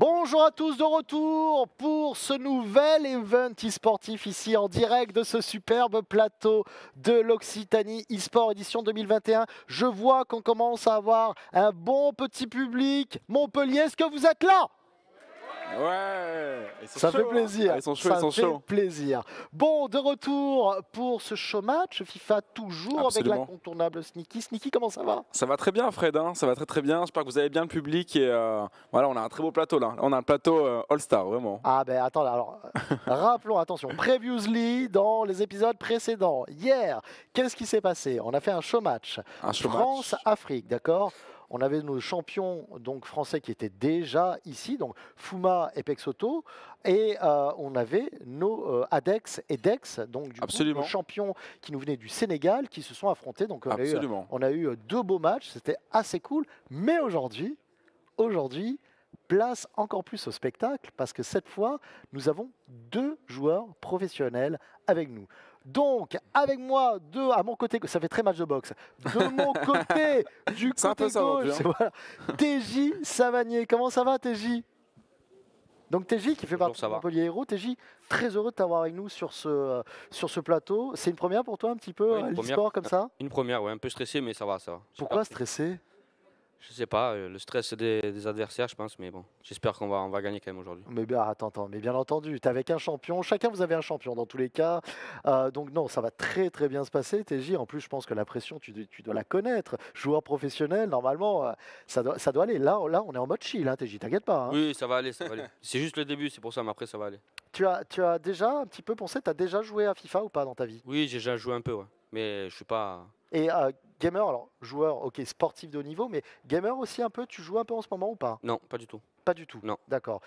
Bonjour à tous de retour pour ce nouvel event e-sportif ici en direct de ce superbe plateau de l'Occitanie e-sport édition 2021. Je vois qu'on commence à avoir un bon petit public. Montpellier, est-ce que vous êtes là? Ouais, ça fait plaisir. Ah, ils sont chauds, ça ils sont fait chauds. plaisir. Bon, de retour pour ce show match FIFA toujours Absolument. avec l'incontournable Sneaky. Sneaky, comment ça va? Ça va très bien, Fred. hein, ça va très très bien. J'espère que vous avez bien le public et euh, voilà, on a un très beau plateau là. On a un plateau euh, All Star vraiment. Ah ben attends, alors euh, rappelons, attention, previously dans les épisodes précédents, hier, qu'est-ce qui s'est passé? On a fait un show match, Un show match. France-Afrique, d'accord? On avait nos champions donc français qui étaient déjà ici, donc Fuma et Pexoto, et euh, on avait nos euh, Adex et Dex, donc du coup, nos champions qui nous venaient du Sénégal, qui se sont affrontés. Donc on a eu, on a eu euh, deux beaux matchs, c'était assez cool. Mais aujourd'hui, aujourd'hui, place encore plus au spectacle parce que cette fois, nous avons deux joueurs professionnels avec nous. Donc, avec moi, deux à mon côté, ça fait très match de boxe. De mon côté, du côté aujourd'hui, gauche, voilà, TJ Savanier. Comment ça va, TJ donc TJ qui fait Bonjour, partie de va. Montpellier Héros, TJ, très heureux de t'avoir avec nous sur ce, euh, sur ce plateau. C'est une première pour toi un petit peu, Oui, une euh, première. l'e-sport comme ça? Une première, ouais, un peu stressé, mais ça va, ça va. Pourquoi que- Je sais pas, euh, le stress des, des adversaires, je pense, mais bon, j'espère qu'on va, on va gagner quand même aujourd'hui. Mais bien, attends, attends, mais bien entendu, tu avec un champion. Chacun, vous avez un champion dans tous les cas. Euh, donc, non, ça va très, très bien se passer, TJ. En plus, je pense que la pression, tu, dois- tu dois la connaître. Joueur professionnel, normalement, euh, ça, doit, ça doit aller. Là, là, on est en mode chill, hein, TJ, t'inquiète pas. hein. Oui, ça va aller, ça va aller. C'est juste le début, c'est pour ça, mais après, ça va aller. Tu, as, tu as déjà un petit peu pensé, tu as déjà joué à FIFA ou pas dans ta vie? Oui, j'ai déjà joué un peu, ouais. Mais je suis pas. Et euh, gamer, alors, joueur, ok, sportif de haut niveau, mais gamer aussi un peu, tu joues un peu en ce moment ou pas? Non, pas du tout. Pas du tout. Non. D'accord.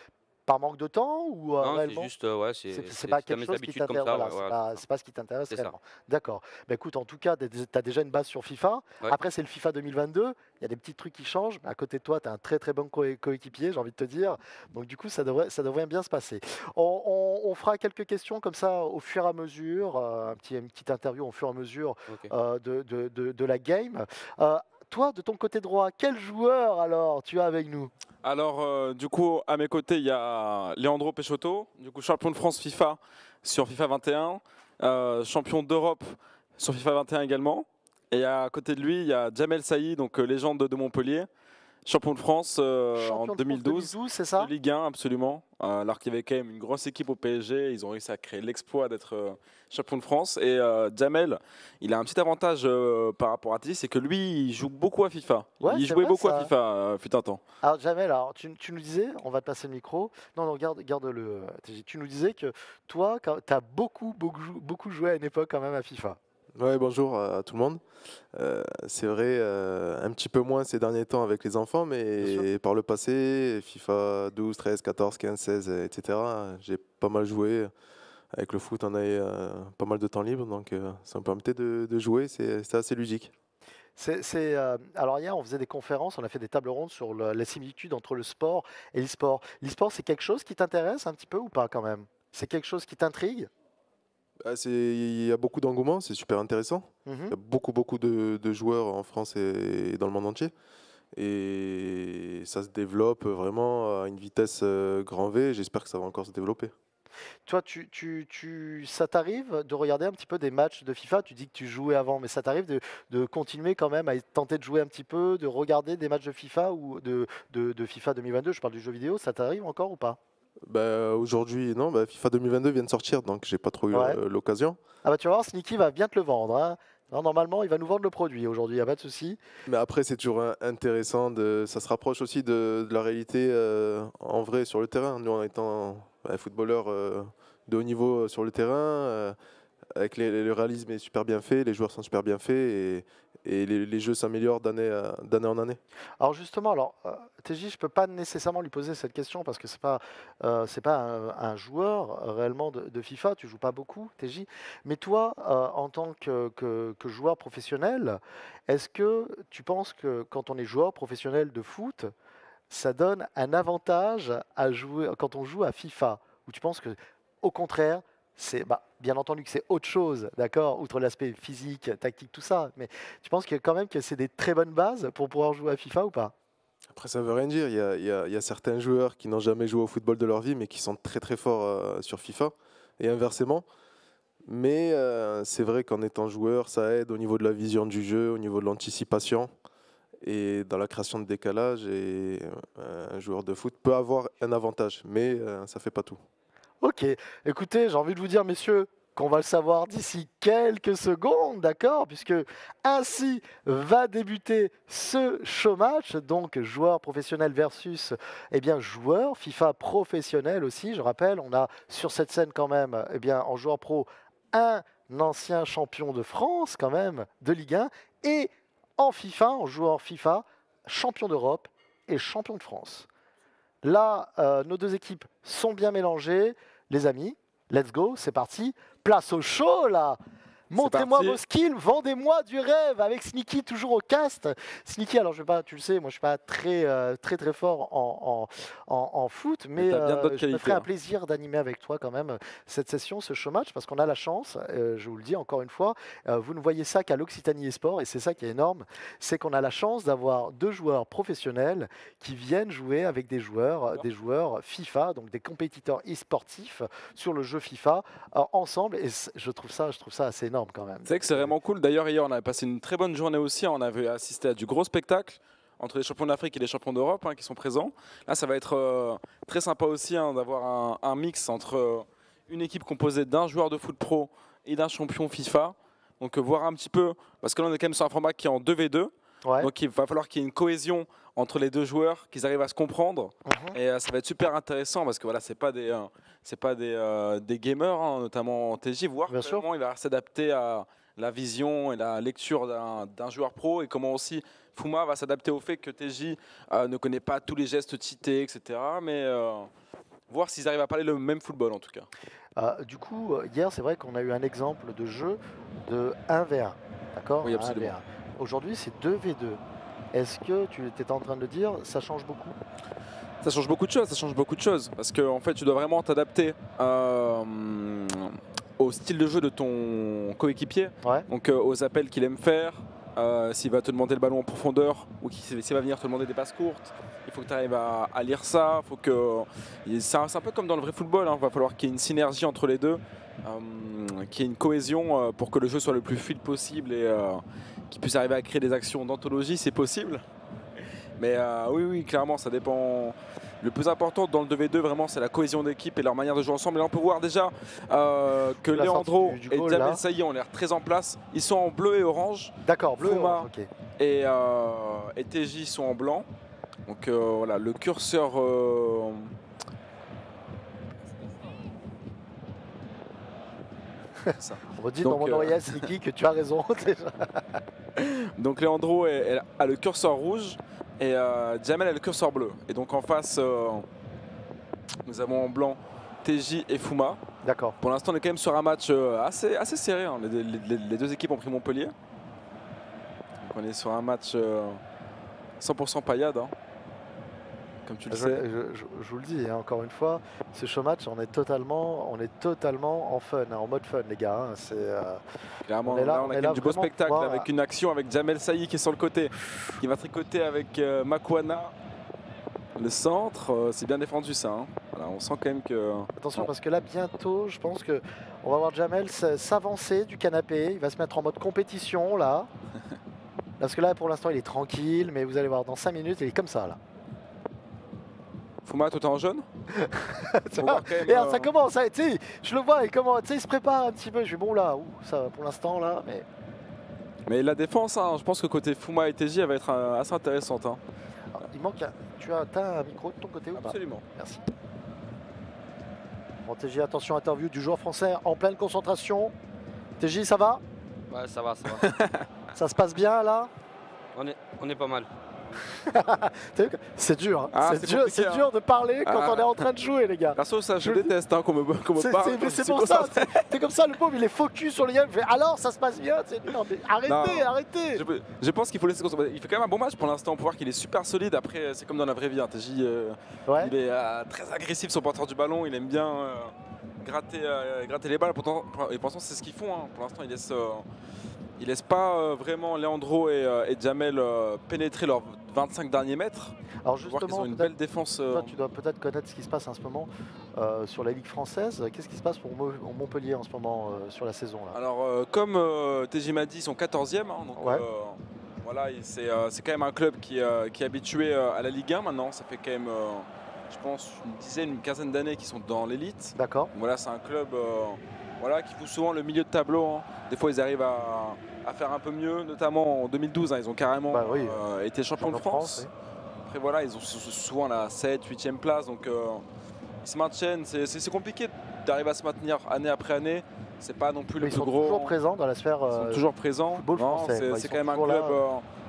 Par manque de temps ou euh, non, c'est juste, euh, ouais, c'est. Pas quelque chose qui t'intéresse. ça, voilà, ouais, c'est voilà. pas, c'est pas ce qui t'intéresse réellement. D'accord. Bah écoute, en tout cas, tu as déjà une base sur FIFA. Ouais. Après, c'est le FIFA 2022. Il y a des petits trucs qui changent. Mais à côté de toi, tu as un très très bon co- coéquipier, j'ai envie de te dire. Donc du coup, ça devrait, ça devrait bien se passer. On, on- on fera quelques questions comme ça au fur et à mesure. euh, un petit, une petite interview au fur et à mesure euh, de, de- de- de la game. Toi, de ton côté droit, quel joueur alors tu as avec nous? Alors euh, du coup à mes côtés il y a Leandro Peixoto, du coup champion de France FIFA sur FIFA 21, euh, champion d'Europe sur FIFA 21 également. Et à côté de lui il y a Jamel Saï, donc euh, légende de Montpellier, champion de France euh, Champion en de France 2012. 2012, c'est ça De Ligue 1, absolument. Euh, alors qu'il y avait quand même une grosse équipe au PSG, ils ont réussi à créer l'exploit d'être euh, champion de France. Et euh, Jamel, il a un petit avantage par rapport à Tis, c'est que lui, il joue beaucoup à FIFA. Ouais, il jouait vrai, beaucoup ça. à FIFA, fut un temps. Alors Jamel, alors tu, tu nous disais, on va te passer le micro. Non, non, garde, garde-le. euh, TJ. Tu nous disais que toi, tu as beaucoup, beaucoup, beaucoup joué à une époque quand même à FIFA. Ouais, bonjour à tout le monde. Euh, c'est vrai, euh, un petit peu moins ces derniers temps avec les enfants, mais par le passé, FIFA 12, 13, 14, 15, 16, euh, etc., j'ai pas mal joué. Avec le foot, on a eu euh, pas mal de temps libre, donc ça me permettait de, de jouer, c'est assez ludique. Euh, alors hier, on faisait des conférences, on a fait des tables rondes sur le- la similitude entre le sport et l'e-sport. L'e-sport, c'est quelque chose qui t'intéresse un petit peu ou pas quand même? C'est quelque chose qui t'intrigue? Il y a beaucoup d'engouement, c'est super intéressant. Mhm. Il y a beaucoup, beaucoup de, de joueurs en France et dans le monde entier. Et ça se développe vraiment à une vitesse euh, grand V. J'espère que ça va encore se développer. Toi, tu, tu, tu, ça t'arrive de regarder un petit peu des matchs de FIFA? Tu dis que tu jouais avant, mais ça t'arrive de, de continuer quand même à tenter de jouer un petit peu, de regarder des matchs de FIFA ou de, de, de FIFA 2022 Je parle du jeu vidéo, ça t'arrive encore ou pas? Bah, Aujourd'hui, non, bah, FIFA 2022 vient de sortir, donc j'ai pas trop eu Ouais. euh, l'occasion. Ah bah tu vas voir, Sneaky va bien te le vendre. hein. Non, normalement, il va nous vendre le produit aujourd'hui, il n'y a pas de souci. Mais après, c'est toujours intéressant, de, ça se rapproche aussi de, de la réalité euh, en vrai sur le terrain. Nous, en étant bah, footballeurs euh, de haut niveau sur le terrain, euh, avec les- le réalisme est super bien fait, les joueurs sont super bien faits et, les, jeux s'améliorent d'année en année. Alors justement, alors euh, TJ, je peux pas nécessairement lui poser cette question parce que c'est pas euh, pas un, joueur euh, réellement de, FIFA. Tu joues pas beaucoup, TJ. Mais toi, en tant que joueur professionnel, est-ce que tu penses que quand on est joueur professionnel de foot, ça donne un avantage à jouer quand on joue à FIFA? Ou tu penses que au contraire, c'est bah, bien entendu que c'est autre chose, d'accord, outre l'aspect physique, tactique, tout ça. Mais tu penses que quand même que c'est des très bonnes bases pour pouvoir jouer à FIFA ou pas? Après, ça veut rien dire. Il y a, certains joueurs qui n'ont jamais joué au football de leur vie, mais qui sont très très forts euh, sur FIFA, et inversement. Mais euh, c'est vrai qu'en étant joueur, ça aide au niveau de la vision du jeu, au niveau de l'anticipation, et dans la création de décalage. Et euh, un joueur de foot peut avoir un avantage, mais ça fait pas tout. Ok, écoutez, j'ai envie de vous dire, messieurs, qu'on va le savoir d'ici quelques secondes, d'accord? Puisque ainsi va débuter ce show match, donc joueur professionnel versus eh bien, joueur FIFA professionnel aussi. Je rappelle, on a sur cette scène quand même, eh bien, en joueur pro, un ancien champion de France quand même de Ligue 1 et en FIFA, en joueur FIFA, champion d'Europe et champion de France. Là, euh, nos deux équipes sont bien mélangées. Les amis, let's go, c'est parti. Place au show là Montrez-moi vos skills, vendez-moi du rêve avec Sneaky toujours au cast. Sneaky, alors je vais pas, tu le sais, moi je suis pas très euh, très très fort en, en, en- en foot, mais, euh, je me ferai un hein. plaisir d'animer avec toi quand même cette session, ce show match, parce qu'on a la chance, euh, je vous le dis encore une fois, vous ne voyez ça qu'à l'Occitanie Esport, et c'est ça qui est énorme, c'est qu'on a la chance d'avoir deux joueurs professionnels qui viennent jouer avec des joueurs, des joueurs FIFA, donc des compétiteurs e-sportifs sur le jeu FIFA ensemble, et je trouve ça, je trouve ça assez énorme C'est que c'est vraiment cool. D'ailleurs, hier, on avait passé une très bonne journée aussi. On avait assisté à du gros spectacle entre les champions d'Afrique et les champions d'Europe hein, qui sont présents. Là, ça va être euh, très sympa aussi hein, d'avoir un, un mix entre euh, une équipe composée d'un joueur de foot pro et d'un champion FIFA. Donc, euh, voir un petit peu, parce que là, on est quand même sur un format qui est en 2v2. Ouais. Donc, il va falloir qu'il y ait une cohésion entre les deux joueurs, qu'ils arrivent à se comprendre. Mhm. Et euh, ça va être super intéressant parce que voilà, c'est pas des, euh, c'est pas des, euh, des gamers, hein, notamment en TJ, voir Bien sûr. comment il va s'adapter à la vision et la lecture d'un joueur pro et comment aussi Fuma va s'adapter au fait que TJ ne connaît pas tous les gestes cheatés, etc. Mais voir s'ils arrivent à parler le même football en tout cas. Euh, du coup, hier, c'est vrai qu'on a eu un exemple de jeu de 1v1. D'accord? Oui, 1v1. Aujourd'hui, c'est 2v2. Est-ce que tu étais en train de le dire, ça change beaucoup? Ça change beaucoup de choses, ça change beaucoup de choses. Parce que en fait, tu dois vraiment t'adapter euh, au style de jeu de ton coéquipier. Ouais. Donc euh, aux appels qu'il aime faire, euh, s'il va te demander le ballon en profondeur ou s'il va venir te demander des passes courtes. Il faut que tu arrives à, lire ça. Faut que c'est un, peu comme dans le vrai football. Il va falloir qu'il y ait une synergie entre les deux, euh, qu'il y ait une cohésion euh, pour que le jeu soit le plus fluide possible et qu'il puisse arriver à créer des actions d'anthologie, c'est possible. Mais oui, oui, clairement, ça dépend. Le plus important dans le 2v2, vraiment, c'est la cohésion d'équipe et leur manière de jouer ensemble. Et là, on peut voir déjà euh, que La Leandro sortie du- du et goal, là. Saï ont l'air très en place. Ils sont en bleu et orange D'accord, bleu et orange, et, euh, et TJ sont en blanc. Donc euh, voilà, le curseur. euh, ça. Dit Donc, dans mon euh, oreillette, Sneaky, que tu as raison. déjà. Donc Leandro est- est- a le curseur rouge et euh, Jamel a le curseur bleu. Et donc en face, euh, nous avons en blanc TJ et Fuma. D'accord. Pour l'instant, on est quand même sur un match euh, assez, assez serré. hein. Les, les- les deux équipes ont pris Montpellier. Donc, on est sur un match euh, 100% paillade. hein. Comme tu le Je, sais. je- je- je vous le dis, hein, encore une fois, ce show match, on est totalement, on est totalement en fun, hein, en mode fun, les gars. hein. C'est, euh, Clairement, on est là- là, on on a est là du beau spectacle voir- avec une action avec Jamel Saï qui est sur le côté, qui va tricoter avec euh, Makwana. Le centre, euh, c'est bien défendu ça. hein. Voilà, on sent quand même que. attention, Bon. parce que là, bientôt, je pense que on va voir Jamel s'avancer du canapé. Il va se mettre en mode compétition, là. Parce que là, pour l'instant, il est tranquille, mais vous allez voir, dans 5 minutes, il est comme ça, là. Fuma, toi t'es en jaune Ça Faut euh, ça commence, hein, tu sais, je le vois, il, commence, tu sais, il se prépare un petit peu. Je suis bon là, ouh, ça, pour l'instant là, mais Mais la défense, hein, je pense que côté Fuma et TJ, elle va être euh, assez intéressante. hein. Alors, il manque un. Tu as, un micro de ton côté ou pas Absolument. Merci. Bon, TJ, attention, interview du joueur français en pleine concentration. TJ, ça va Ouais, ça va, ça va. Ça se passe bien là on, est, on est pas mal. C'est dur, hein. Ah, c'est dur, hein. dur de parler quand Ah. on est en train de jouer, les gars. Perso, ça, je, Je- déteste hein, qu'on me, parle. c'est- pour ça, c'est comme ça, le pauvre il est focus sur les gars, il fait alors ça se passe bien, non mais arrêtez, Non. arrêtez Je, je pense qu'il faut laisser. Il fait quand même un bon match pour l'instant. On peut voir qu'il est super solide. Après, c'est comme dans la vraie vie. hein. TJ, euh, Ouais, il est euh, très agressif sur le porteur du ballon. Il aime bien euh, gratter, gratter les balles. Pourtant, et pourtant, c'est ce qu'ils font. Pour l'instant, ils laissent, ils laissent pas euh, vraiment Leandro et, euh, et Jamel euh, pénétrer leurs 25 derniers mètres. Alors justement, ont une belle défense. toi, tu dois peut-être connaître ce qui se passe en ce moment euh, sur la Ligue française. Qu'est-ce qui se passe pour Mo- Montpellier en ce moment euh, sur la saison là? Alors, euh, comme TJ m'a dit, ils sont 14e. hein, donc, Ouais. voilà, c'est quand même un club qui, qui est habitué à la Ligue 1 maintenant. Ça fait quand même, je pense, une dizaine, une quinzaine d'années qu'ils sont dans l'élite. D'accord. Voilà, c'est un club voilà, qui pousse souvent le milieu de tableau. hein. Des fois, ils arrivent à, à faire un peu mieux, notamment en 2012. hein, ils ont carrément Bah oui. euh, été champions de France. Après, voilà, ils ont sou- sou- souvent la 7, 8e place. Donc, euh, ils se maintiennent. C'est- compliqué d'arriver à se maintenir année après année. C'est pas non plus le ils plus sont gros. toujours présents dans la sphère. Ils sont euh, toujours présents. c'est-. Ils sont quand même un club.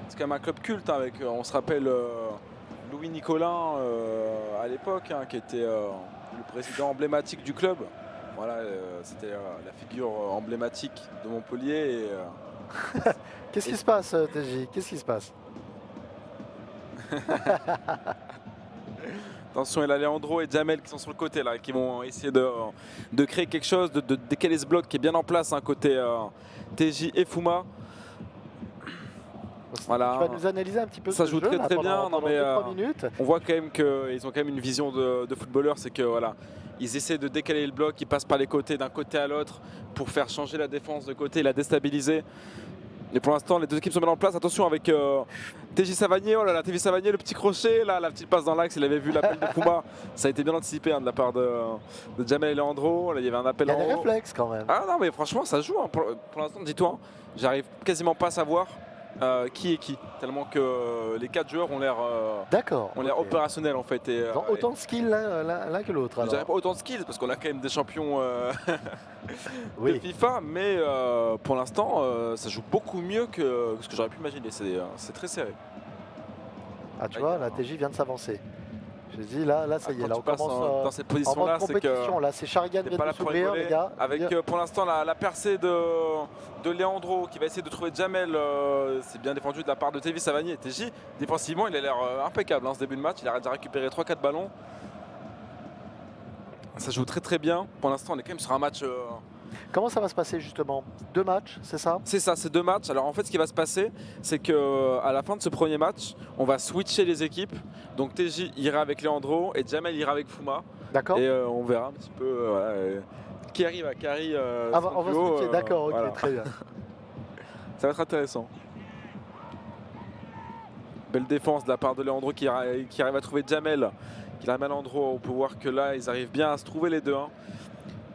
c'est quand même un club culte hein, avec. on se rappelle Louis Nicolin à l'époque, hein, qui était le président emblématique du club. Voilà, euh, c'était euh, la figure euh, emblématique de Montpellier. Et, euh, Qu'est-ce qui se passe, euh, TJ Qu'est-ce qui se passe? Attention, il y a Leandro et Jamel qui sont sur le côté là, qui vont essayer de, de créer quelque chose, de, de décaler ce bloc qui est bien en place, hein, côté euh, TJ et Fuma. Voilà. Tu vas nous analyser un petit peu Ça ce joue jeu, très, là, très pendant- bien, non, mais, euh, minutes. On voit quand même qu'ils ont quand même une vision de, de footballeur, c'est que voilà, ils essaient de décaler le bloc, ils passent par les côtés d'un côté à l'autre pour faire changer la défense de côté, la déstabiliser. Et pour l'instant, les deux équipes sont bien en place. Attention avec euh, TJ Savagnier, oh là là, TJ Savagnier, le petit crochet, là, la petite passe dans l'axe, il avait vu l'appel de Puma. Ça a été bien anticipé hein, de la part de, de Jamel et Leandro. Là, il y avait un appel Il y a en des haut. réflexes quand même. Ah non, mais franchement, ça joue. hein. Pour, pour l'instant, dis-toi, hein, j'arrive quasiment pas à savoir euh, qui est qui. Tellement que euh, les quatre joueurs ont l'air euh, D'accord. ont l'air opérationnels en fait. Et, Ils ont autant de skills l'un que l'autre. je dirais pas autant de skills parce qu'on a quand même des champions de. FIFA, mais pour l'instant, ça joue beaucoup mieux que ce que j'aurais pu imaginer. C'est c'est très serré. Ah, tu vois, la TJ vient de s'avancer. Je dis là, là, ça y est, là, on commence en- euh, dans cette en mode position-là, c'est que. Là, c'est Sharigan t'es vient pas de là pour s'ouvrir, rigoler. les gars. Avec euh, pour l'instant la, la percée de, de Leandro qui va essayer de trouver Jamel. euh, c'est bien défendu de la part de Tevi Savanier. TJ, défensivement, il a l'air euh, impeccable hein, ce début de match. Il a déjà récupéré 3-4 ballons. Ça joue très très bien. Pour l'instant, on est quand même sur un match. Euh, Comment ça va se passer justement? Deux matchs, c'est ça? C'est ça, c'est deux matchs. Alors en fait, ce qui va se passer, c'est que à la fin de ce premier match, on va switcher les équipes. Donc TJ ira avec Leandro et Jamel ira avec Fuma. D'accord Et euh, on verra un petit peu euh, voilà, euh, qui arrive à carry. euh, Ah, bah, on va switcher, euh, d'accord, ok, voilà. très bien. Ça va être intéressant. Belle défense de la part de Leandro qui, arri- qui arrive à trouver Jamel. Qui arrive à Leandro. On peut voir que là, ils arrivent bien à se trouver les deux. hein.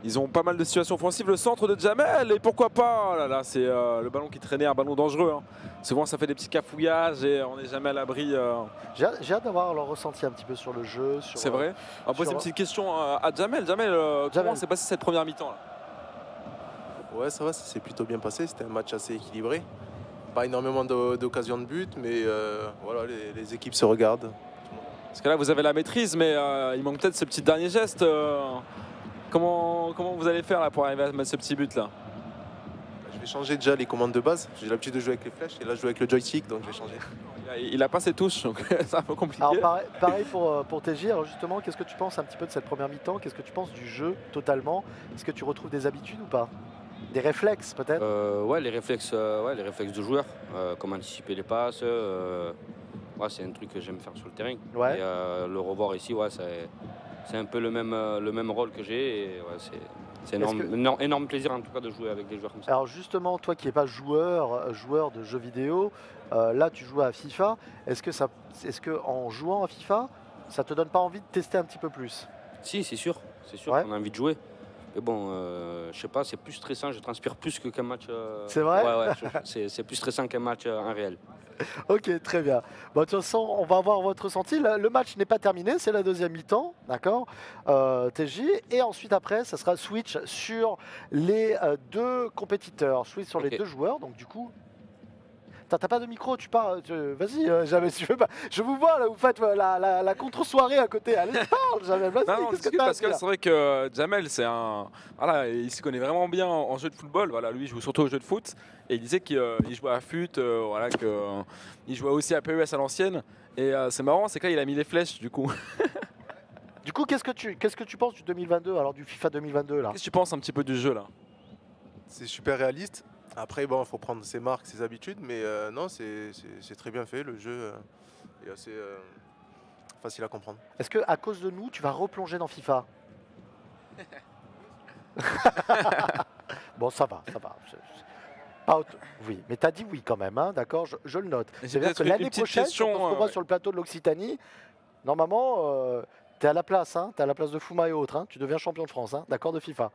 Ils ont pas mal de situations offensives. Le centre de Jamel, et pourquoi pas? Oh là là, C'est euh, le ballon qui traînait, un ballon dangereux. hein. Souvent, ça fait des petits cafouillages et on n'est jamais à l'abri. euh, J'ai j'ai hâte d'avoir leur ressenti un petit peu sur le jeu. sur, C'est euh, vrai. On va poser une petite question à à Jamel. Jamel, euh, Jamel. comment s'est passée cette première mi-temps là? Ouais, ça va, ça s'est plutôt bien passé. C'était un match assez équilibré. Pas énormément d'o- d'occasions de but, mais euh, voilà, les, les équipes se regardent. Parce que là, vous avez la maîtrise, mais euh, il manque peut-être ce petit dernier geste. Comment, comment vous allez faire là, pour arriver à mettre ce petit but là? Je vais changer déjà les commandes de base. J'ai l'habitude de jouer avec les flèches et là je joue avec le joystick, donc je vais changer. il a, il a pas ses touches, donc c'est un peu compliqué. Alors pareil, pareil pour, euh, pour TJ, alors justement, qu'est-ce que tu penses un petit peu de cette première mi-temps? Qu'est-ce que tu penses du jeu totalement? Est-ce que tu retrouves des habitudes ou pas? Des réflexes peut-être? Euh, ouais, les réflexes, euh, ouais, les réflexes de joueur, euh, comment anticiper les passes. euh, ouais, c'est un truc que j'aime faire sur le terrain. Ouais. Et euh, le revoir ici, ouais, c'est, c'est un peu le même, euh, le même rôle que j'ai. Et ouais, c'est, énorme, que- énorme, énorme plaisir en tout cas de jouer avec des joueurs comme ça. Alors justement, toi qui n'es pas joueur, euh, joueur de jeux vidéo, euh, là tu joues à FIFA. Est-ce que ça, est-ce que en jouant à FIFA, ça te donne pas envie de tester un petit peu plus? Si, c'est sûr, c'est sûr Ouais. qu'on a envie de jouer. Mais bon, euh, je sais pas, c'est plus stressant, je transpire plus que qu'un match. euh, C'est vrai? Ouais, ouais, c'est, c'est plus stressant qu'un match en réel. Ok, très bien. Bon, de toute façon, on va avoir votre ressenti. Le, match n'est pas terminé, c'est la deuxième mi-temps, d'accord euh, TJ. Et ensuite, après, ça sera switch sur les euh, deux compétiteurs, switch sur les deux joueurs. Donc, du coup. T'as t'as pas de micro, tu parles. tu- Vas-y, euh, jamais si tu veux pas. Je vous vois là, vous faites euh, la, la- la contre-soirée à côté. Allez, parle, jamais. Vas-y, Non, non, qu'est-ce que parce que c'est vrai que euh, Jamel, c'est un. Voilà, il s'y connaît vraiment bien en, en jeu de football. Voilà, lui, il joue surtout au jeu de foot. Et il disait qu'il euh, il jouait à FUT, euh, voilà, que, euh, il jouait aussi à PES à l'ancienne. Et euh, c'est marrant, c'est que là, il a mis les flèches, du coup. Du coup, qu'est-ce que tu qu'est-ce que tu penses du 2022 alors du FIFA 2022 là? Qu'est-ce que tu penses un petit peu du jeu là? C'est super réaliste. Après, bon, il faut prendre ses marques, ses habitudes, mais euh, non, c'est très bien fait. Le jeu euh, est assez euh, facile à comprendre. Est-ce que à cause de nous, tu vas replonger dans FIFA? Bon, ça va, ça va. Je- je- Oui, mais t'as dit oui quand même, hein, d'accord je, je le note. C'est-à-dire que l'année prochaine, question, quand on se revoit euh, sur le plateau de l'Occitanie, normalement, euh, t'es à la place, hein, t'es à la place de Fouma et autres, hein, tu deviens champion de France, hein, d'accord, de FIFA.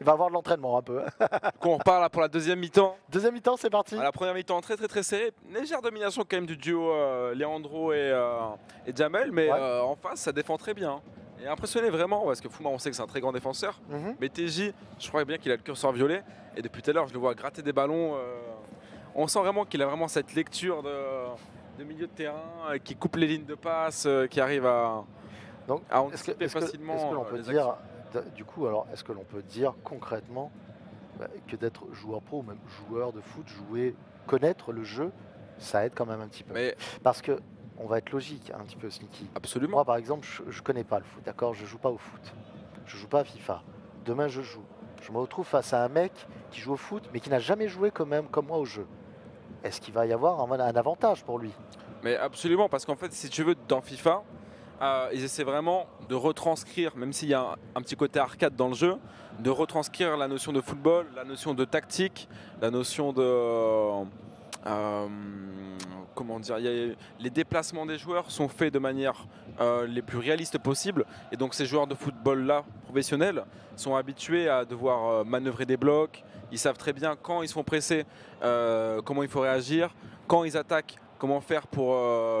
Il va avoir de l'entraînement un peu. hein. Du coup, on repart là pour la deuxième mi-temps. Deuxième mi-temps, c'est parti. À la première mi-temps, très très très serré. Légère domination quand même du duo euh, Leandro et, euh, et Jamel, mais Ouais. euh, en face, ça défend très bien. Et impressionné vraiment, parce que Fouma, on sait que c'est un très grand défenseur. Mhm. Mais TJ, je crois bien qu'il a le curseur violet. Et depuis tout à l'heure, je le vois gratter des ballons. on sent vraiment qu'il a vraiment cette lecture de, de milieu de terrain, qui coupe les lignes de passe, qui arrive à, Donc, à Est-ce que, anticiper est-ce que- facilement. est-ce que l'on peut les dire, actions. Du coup, alors, est-ce que l'on peut dire concrètement bah, que d'être joueur pro ou même joueur de foot, jouer, connaître le jeu, ça aide quand même un petit peu? Mais Parce que on va être logique un petit peu, Sneaky. absolument. Moi, par exemple, je, je connais pas le foot, d'accord? Je joue pas au foot. Je joue pas à FIFA. Demain, je joue. Je me retrouve face à un mec qui joue au foot, mais qui n'a jamais joué quand même comme moi au jeu. Est-ce qu'il va y avoir un, un avantage pour lui? Mais absolument, parce qu'en fait, si tu veux, dans FIFA, euh, ils essaient vraiment de retranscrire, même s'il y a un, petit côté arcade dans le jeu, de retranscrire la notion de football, la notion de tactique, la notion de. euh, comment dire Les déplacements des joueurs sont faits de manière euh, les plus réalistes possible. Et donc, ces joueurs de football-là, professionnels, sont habitués à devoir manœuvrer des blocs. Ils savent très bien quand ils sont pressés, comment il faut réagir, quand ils attaquent, comment faire pour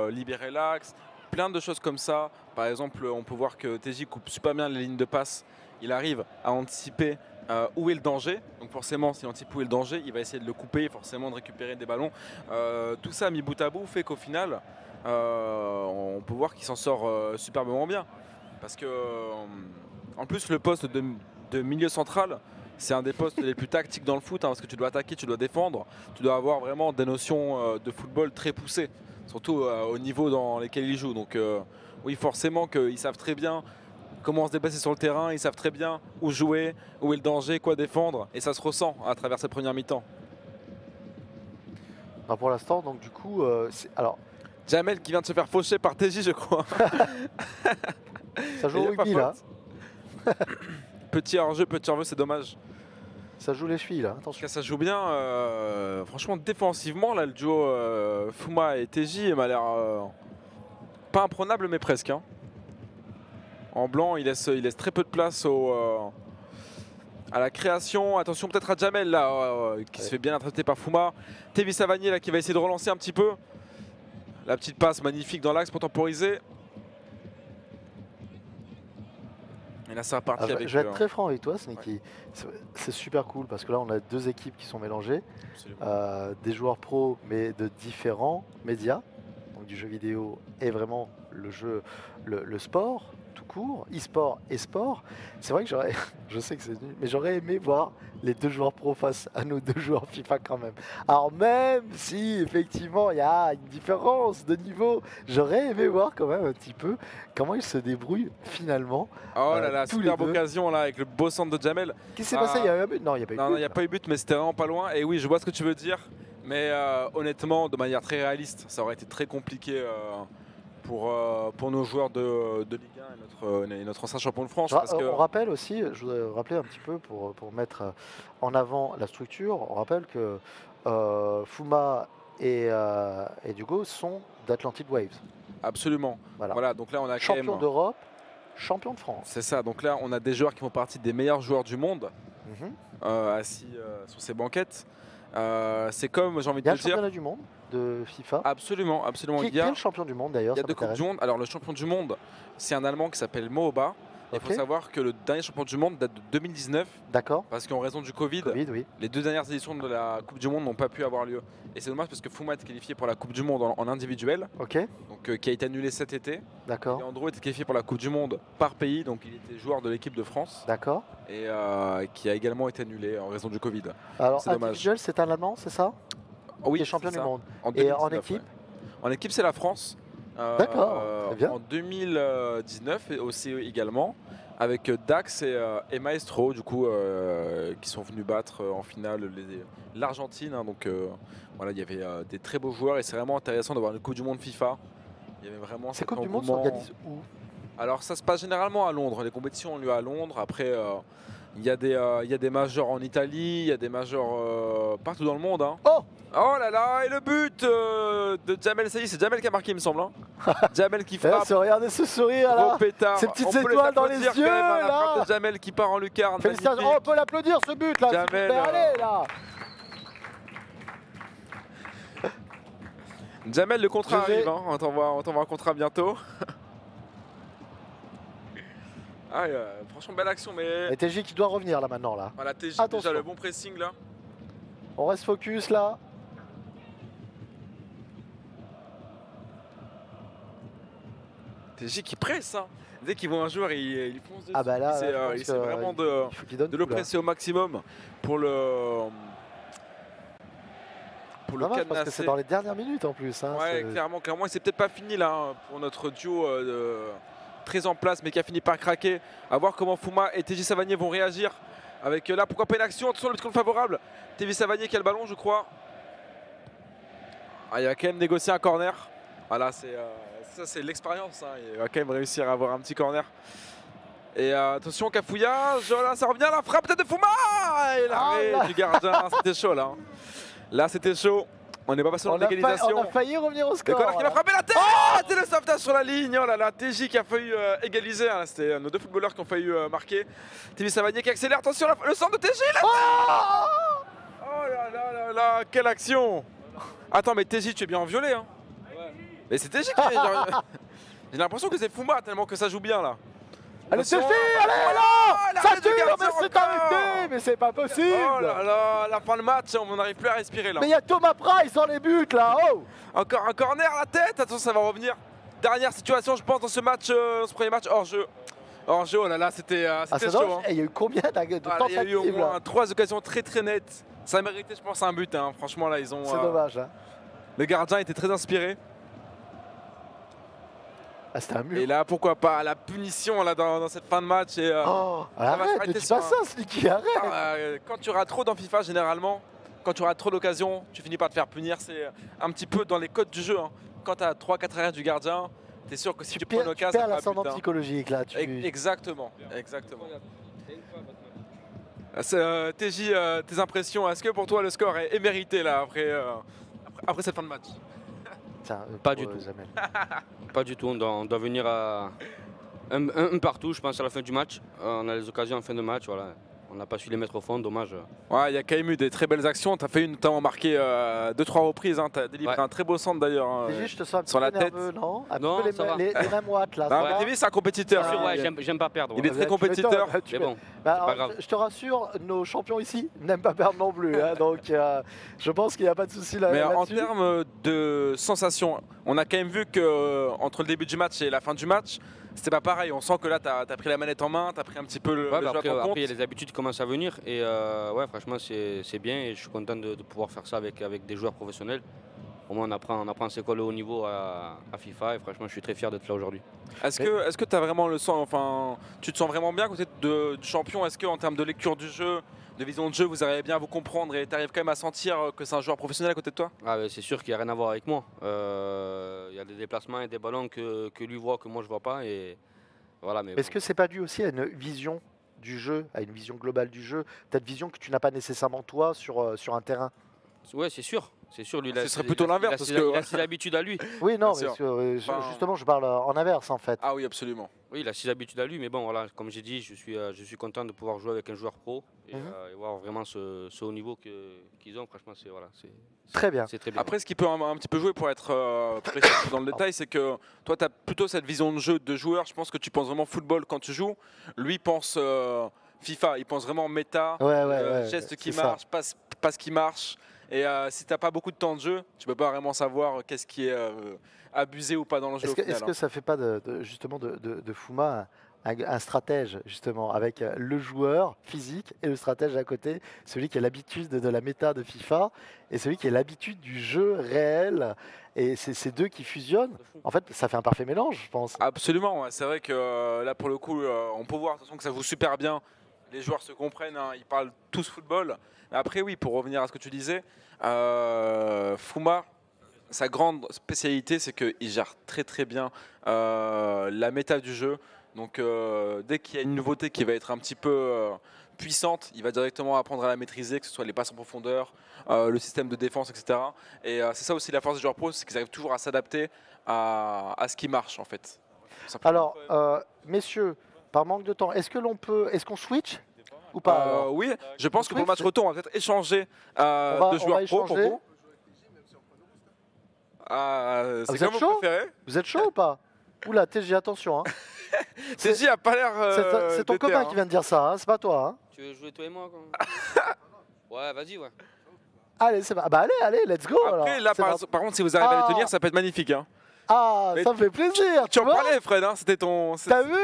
libérer l'axe, plein de choses comme ça. Par exemple, on peut voir que TJ coupe super bien les lignes de passe. Il arrive à anticiper euh, où est le danger. Donc forcément, s'il anticipe où est le danger, il va essayer de le couper, forcément de récupérer des ballons. Euh, tout ça mis bout à bout fait qu'au final, euh, on peut voir qu'il s'en sort superbement bien. Parce que, en plus, le poste de, milieu central, c'est un des postes les plus tactiques dans le foot, hein, parce que tu dois attaquer, tu dois défendre, tu dois avoir vraiment des notions de football très poussées, surtout euh, au niveau dans lesquels ils jouent. Donc euh, oui, forcément qu'ils savent très bien comment se déplacer sur le terrain, ils savent très bien où jouer, où est le danger, quoi défendre, et ça se ressent à travers cette première mi-temps. Non, Pour l'instant, donc du coup, euh, c'est- alors Jamel qui vient de se faire faucher par TJ, je crois. ça joue au rugby là. petit hors-jeu, petit hors-jeu, c'est dommage. Ça joue les chevilles là. Attention. ça joue bien. euh, franchement, défensivement, là, le duo euh, Fuma et TJ m'a l'air euh, pas imprenable, mais presque. hein. En blanc, il laisse, il laisse très peu de place au, à la création. Attention peut-être à Jamel, là, qui se fait bien attraper par Fuma. Tevi Savanier, là, qui va essayer de relancer un petit peu. La petite passe magnifique dans l'axe pour temporiser. Et là, c'est Ah, avec. je vais être euh, très franc avec toi, Sneaky. C'est- C'est super cool parce que là, on a deux équipes qui sont mélangées, euh, des joueurs pros mais de différents médias, donc du jeu vidéo et vraiment le jeu, le, le sport court, e-sport et sport. C'est vrai que j'aurais, je sais que c'est nul, mais j'aurais aimé voir les deux joueurs pros face à nos deux joueurs FIFA quand même. Alors même si effectivement il y a une différence de niveau, j'aurais aimé voir quand même un petit peu comment ils se débrouillent finalement. Oh là euh, là, superbe occasion là avec le beau centre de Jamel. Qu'est-ce qui s'est Ah. passé Il y a eu un but? Non, il n'y a pas eu Non, but. il n'y a pas eu but, mais c'était vraiment pas loin. Et oui, je vois ce que tu veux dire. Mais euh, honnêtement, de manière très réaliste, ça aurait été très compliqué euh, pour, euh, pour nos joueurs de, de Ligue 1 et notre, et notre ancien champion de France. Ra- Parce que, On rappelle aussi, je voudrais rappeler un petit peu pour, pour mettre euh, en avant la structure, on rappelle que euh, Fuma et, euh, et Dugo sont d'Atlantic Waves. absolument. Voilà. Voilà, donc là, on a Champion d'Europe, champion de France. C'est ça, donc là, on a des joueurs qui font partie des meilleurs joueurs du monde Mhm. euh, assis euh, sur ces banquettes. Euh, c'est comme, j'ai envie Il y a de le te dire. championnat du monde de FIFA. Absolument, absolument. qui, il qui y est a, le champion du monde d'ailleurs il y a deux Coupes du Monde. Alors, le champion du monde, c'est un Allemand qui s'appelle Mooba. Il faut savoir que le dernier champion du monde date de 2019, D'accord. parce qu'en raison du Covid, Covid, oui. les deux dernières éditions de la Coupe du Monde n'ont pas pu avoir lieu. Et c'est dommage parce que Fuma est qualifié pour la Coupe du Monde en, en individuel, Ok, donc, euh, qui a été annulée cet été. d'accord. Et Andro était qualifié pour la Coupe du Monde par pays, donc il était joueur de l'équipe de France, D'accord. et euh, qui a également été annulé en raison du Covid. Alors, individuel, c'est un Allemand, c'est ça? Qui est champion du monde. En Et en 2019, équipe ouais. En équipe, c'est la France. Euh, D'accord. En 2019 et aussi également avec Dax et, euh, et Maestro du coup euh, qui sont venus battre euh, en finale l'Argentine. hein. donc euh, voilà, il y avait euh, des très beaux joueurs et c'est vraiment intéressant d'avoir une Coupe du Monde FIFA. Il y avait vraiment Ces Coupes du Monde s'organisent où? Alors ça se passe généralement à Londres. Les compétitions ont lieu à Londres. Après, euh, il y, a des, euh, il y a des majors en Italie, il y a des majors euh, partout dans le monde. hein. Oh Oh là là, et le but euh, de Jamel Saïd, c'est Jamel qui a marqué il me semble. hein. Jamel qui Eh, frappe. Regardez ce sourire là pétard. Ces petites On étoiles dans les yeux, même la là. de Jamel qui part en lucarne. Félicitations. Oh, on peut l'applaudir ce but là Jamel, plaît. Allez là Jamel, le contrat arrive. hein. On t'envoie un contrat bientôt. ah, euh, franchement, belle action, mais. Et TJ qui doit revenir là maintenant là. Voilà, TJ, Attention. déjà le bon pressing là. On reste focus là. TJ qui presse. Hein. Dès qu'ils voient un joueur, il, il fonce dessus. Ah bah là, il là, euh, il essaie que, vraiment euh, de, Il de le là. presser au maximum pour le. Pour le parce que c'est dans les dernières minutes en plus. hein, Ouais, clairement, clairement. Et c'est peut-être pas fini là hein, pour notre duo euh, de- très en place, mais qui a fini par craquer. À voir comment Fouma et TJ Savanier vont réagir. Avec euh, là, pourquoi pas une action Attention, le contre favorable. TJ Savanier qui a le ballon, je crois. Ah, il va quand même négocier un corner. Voilà, c'est euh, ça, c'est l'expérience. hein. Il va quand même réussir à avoir un petit corner. Et euh, attention, cafouillage. Là, ça revient. La frappe peut-être de Fouma Et l'arrêt Ah du gardien. C'était chaud là. hein. Là, c'était chaud. On n'est pas passé dans l'égalisation. on a failli revenir au score. Connor qui va là. frapper la tête C'est le sauvetage sur la ligne Oh là là, TJ qui a failli euh, égaliser. hein. C'était euh, nos deux footballeurs qui ont failli euh, marquer. TV Savanier qui accélère. Attention, la- le centre de TJ là Oh là là là là, quelle action Attends, mais TJ, tu es bien violé. Hein Mais c'est TJ qui est. J'ai l'impression que c'est Fuma tellement que ça joue bien là. Allez, c'est fait Allez Oh, là Ça tire, mais c'est arrêté Mais c'est pas possible Oh là là, la fin de match, on n'arrive plus à respirer là. Mais il y a Thomas Price dans les buts là Oh Encore un corner à la tête, attention ça va revenir. Dernière situation je pense dans ce match, euh, ce premier match hors jeu. Hors jeu, oh là là c'était euh, Ah, chaud. hein. Et il y a eu combien de de Ah, tentatives il y a eu au là moins trois occasions très très nettes. Ça méritait je pense un but, hein. franchement là ils ont... C'est euh, dommage. Hein. le gardien était très inspiré. Ah, c'était un mur. Et là pourquoi pas la punition là dans, dans cette fin de match. Et, euh, Oh, arrête, ne dis pas un- ça, Sneaky, arrête euh, quand tu auras trop dans FIFA généralement, quand tu auras trop d'occasions, tu finis par te faire punir. C'est un petit peu dans les codes du jeu. hein. Quand tu as 3-4 arrêts du gardien, tu es sûr que si tu, Tu prends une tu occasion, perds ça l'ascendant hein. psychologique là. Tu... Ex- Exactement, exactement. Euh, TJ, euh, tes impressions, est-ce que pour toi le score est, est mérité là après, euh, après, après cette fin de match? Tiens, euh, Pas du euh, tout. Pas du tout, on doit, on doit venir à un, un- un partout, je pense, à la fin du match. Euh, on a les occasions en fin de match, voilà. On n'a pas su les mettre au fond, dommage. Ouais, il y a quand même eu des très belles actions. Tu as fait une notamment marqué euh, deux trois reprises. Hein. Tu as délivré Ouais. un très beau centre d'ailleurs. hein. TJ, je te sens un petit sur la peu tête. nerveux, non Un Non, peu ça les, va. les, les mêmes watts là. Non, ça va TV, c'est un compétiteur. Ah, ouais, j'aime j'aime pas perdre. il est ouais. très Tu compétiteur. Mais bon, Bah, c'est pas grave. je te rassure, nos champions ici n'aiment pas perdre non plus. hein, donc euh, je pense qu'il n'y a pas de souci là, Mais en termes de sensations, on a quand même vu que euh, entre le début du match et la fin du match, c'était pas pareil. On sent que là, tu as, pris la manette en main, tu as pris un petit peu le, Ouais, le bah jeu à ton compte. après, les habitudes commencent à venir. Et euh, ouais, franchement, c'est bien. Et je suis content de, de pouvoir faire ça avec, avec des joueurs professionnels. Au moins, on apprend, on apprend c'est quoi le haut niveau à, à FIFA. Et franchement, je suis très fier d'être là aujourd'hui. Est-ce que tu as vraiment le sens, enfin, tu te sens vraiment bien côté de, du champion? Est-ce qu'en termes de lecture du jeu, de vision de jeu, vous arrivez bien à vous comprendre et tu arrives quand même à sentir que c'est un joueur professionnel à côté de toi? Ah, ouais, c'est sûr qu'il n'y a rien à voir avec moi. Euh, Il y a des déplacements et des ballons que, que lui voit, que moi je vois pas. Et voilà, mais Est-ce bon. que c'est pas dû aussi à une vision du jeu, à une vision globale du jeu, peut-être vision que tu n'as pas nécessairement toi sur, euh, sur un terrain? Ouais, c'est sûr. C'est sûr, lui, il a- Ce serait plutôt l'inverse, parce que- Il a ses habitudes à lui. Oui, non, que, euh, Enfin- justement, je parle en inverse en fait. Ah oui, absolument. Oui, il a ses habitudes à lui, mais bon, voilà, comme j'ai dit, je suis, euh, je suis content de pouvoir jouer avec un joueur pro et, Mhm. euh, et voir vraiment ce, ce haut niveau que- qu'ils ont. Franchement, c'est voilà, c'est Très bien. c'est très bien. Après, ce qui peut un, un petit peu jouer pour être euh, précis dans le détail, c'est que toi, tu as plutôt cette vision de jeu de joueur. Je pense que tu penses vraiment football quand tu joues. Lui pense euh, FIFA, il pense vraiment méta, Ouais, ouais, euh, ouais, geste qui c'est marche, passe, passe qui marche. Et euh, si t'as pas beaucoup de temps de jeu, tu peux pas vraiment savoir qu'est-ce qui est euh, abusé ou pas dans le jeu. Est-ce que, hein. que ça fait pas de, de- justement de, de, de Fuma un, stratège, justement, avec euh, le joueur physique et le stratège à côté, celui qui a l'habitude de, de la méta de FIFA et celui qui a l'habitude du jeu réel. Et c'est ces deux qui fusionnent? En fait, ça fait un parfait mélange, je pense. Absolument, ouais. c'est vrai que euh, là pour le coup, euh, on peut voir de toute façon que ça joue super bien. Les joueurs se comprennent, hein, ils parlent tous football. Après, oui, pour revenir à ce que tu disais, euh, Fuma, sa grande spécialité, c'est qu'il gère très très bien euh, la méta du jeu. Donc euh, dès qu'il y a une nouveauté qui va être un petit peu puissante, il va directement apprendre à la maîtriser, que ce soit les passes en profondeur, le système de défense, etc. Et c'est ça aussi la force des joueurs pros, c'est qu'ils arrivent toujours à s'adapter à, ce qui marche en fait. Alors, messieurs, par manque de temps, est-ce que l'on peut. Est-ce qu'on switch? Ou pas Euh, alors oui, je pense que pour le match retour, on va peut-être échanger euh, On va- de on joueurs va pro pour échanger. vous. Ah, vous c'est êtes chaud préférez. Vous êtes chaud ou pas Oula, TJ, attention. Hein. TJ a pas l'air. C'est euh, c'est ton copain hein. qui vient de dire ça, hein, c'est pas toi. hein. Tu veux jouer toi et moi quand Ouais, vas-y, ouais. Allez, c'est pas. Bah allez, allez, let's go. alors. Après, là, C'est par, contre, si vous arrivez à Ah. les tenir, ça peut être magnifique. Hein. Ah, Mais ça me fait plaisir. Tu en parlais, Fred, hein, c'était ton. c'est- T'as vu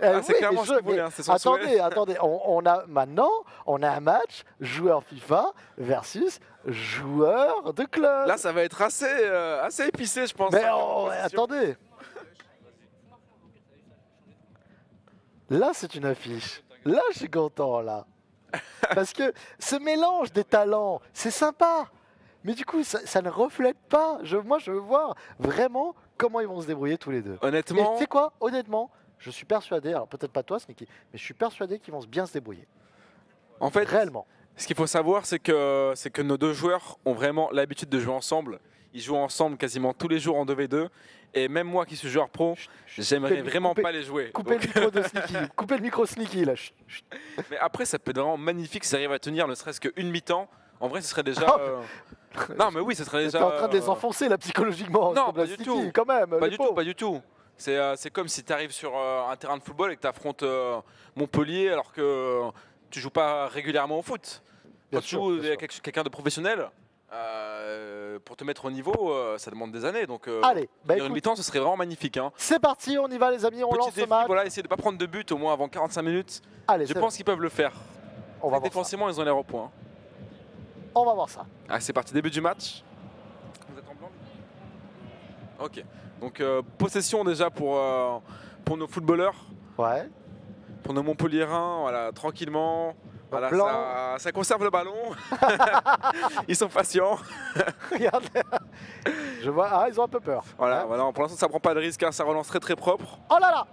Eh Ah, c'est oui, clairement mais ce mais hein, c'est Attendez, souhait. attendez. On, on a maintenant, on a un match joueur FIFA versus joueur de club. Là, ça va être assez, euh, assez épicé, je pense. Mais hein, oh, attendez. Là, c'est une affiche. Là, je suis content, là. Parce que ce mélange des talents, c'est sympa. Mais du coup, ça, ça ne reflète pas. Je, moi, je veux voir vraiment comment ils vont se débrouiller tous les deux. Honnêtement, tu sais quoi? Honnêtement, je suis persuadé, alors peut-être pas toi, Sneaky, mais je suis persuadé qu'ils vont bien se débrouiller. en fait, Réellement. Ce qu'il faut savoir, c'est que, c'est que nos deux joueurs ont vraiment l'habitude de jouer ensemble. Ils jouent ensemble quasiment tous les jours en 2v2. Et même moi qui suis joueur pro, j'aimerais vraiment pas les jouer. Coupez Donc- le micro de Sneaky. Coupez le micro Sneaky, là. Mais après, ça peut être vraiment magnifique s'ils arrivent à tenir ne serait-ce qu'une mi-temps. En vrai, ce serait déjà. Ah, euh, Non, mais oui, ce serait T'es déjà. en train de les euh, enfoncer, là, psychologiquement. Non, pas du tout. Quand même. Pas les du tout, pauvres. pas du tout. C'est euh, c'est comme si tu arrives sur euh, un terrain de football et que tu affrontes Montpellier alors que tu joues pas régulièrement au foot. Bien Quand tu sûr, joues bien sûr. avec quelqu'un de professionnel, euh, pour te mettre au niveau, euh, ça demande des années. Donc, euh, Allez, bah une écoute, mi-temps, ce serait vraiment magnifique. Hein. c'est parti, on y va, les amis, on Petit lance défi, ce match. voilà, essayer de ne pas prendre de but au moins avant 45 minutes. Allez, Je c'est pense qu'ils peuvent le faire. bon, on va voir ça. Défensivement, ils ont l'air au point. On va voir ça. Ah, c'est parti, début du match. Vous êtes en blanc Ok. Donc, euh, possession déjà pour, euh, pour nos footballeurs, Ouais. pour nos Montpelliérains, voilà, tranquillement. Voilà, ça, ça conserve le ballon. ils sont patients. Regarde. Je vois. Ah, ils ont un peu peur. Voilà, Ouais. voilà, pour l'instant, ça prend pas de risque, hein, ça relance très très propre. Oh là là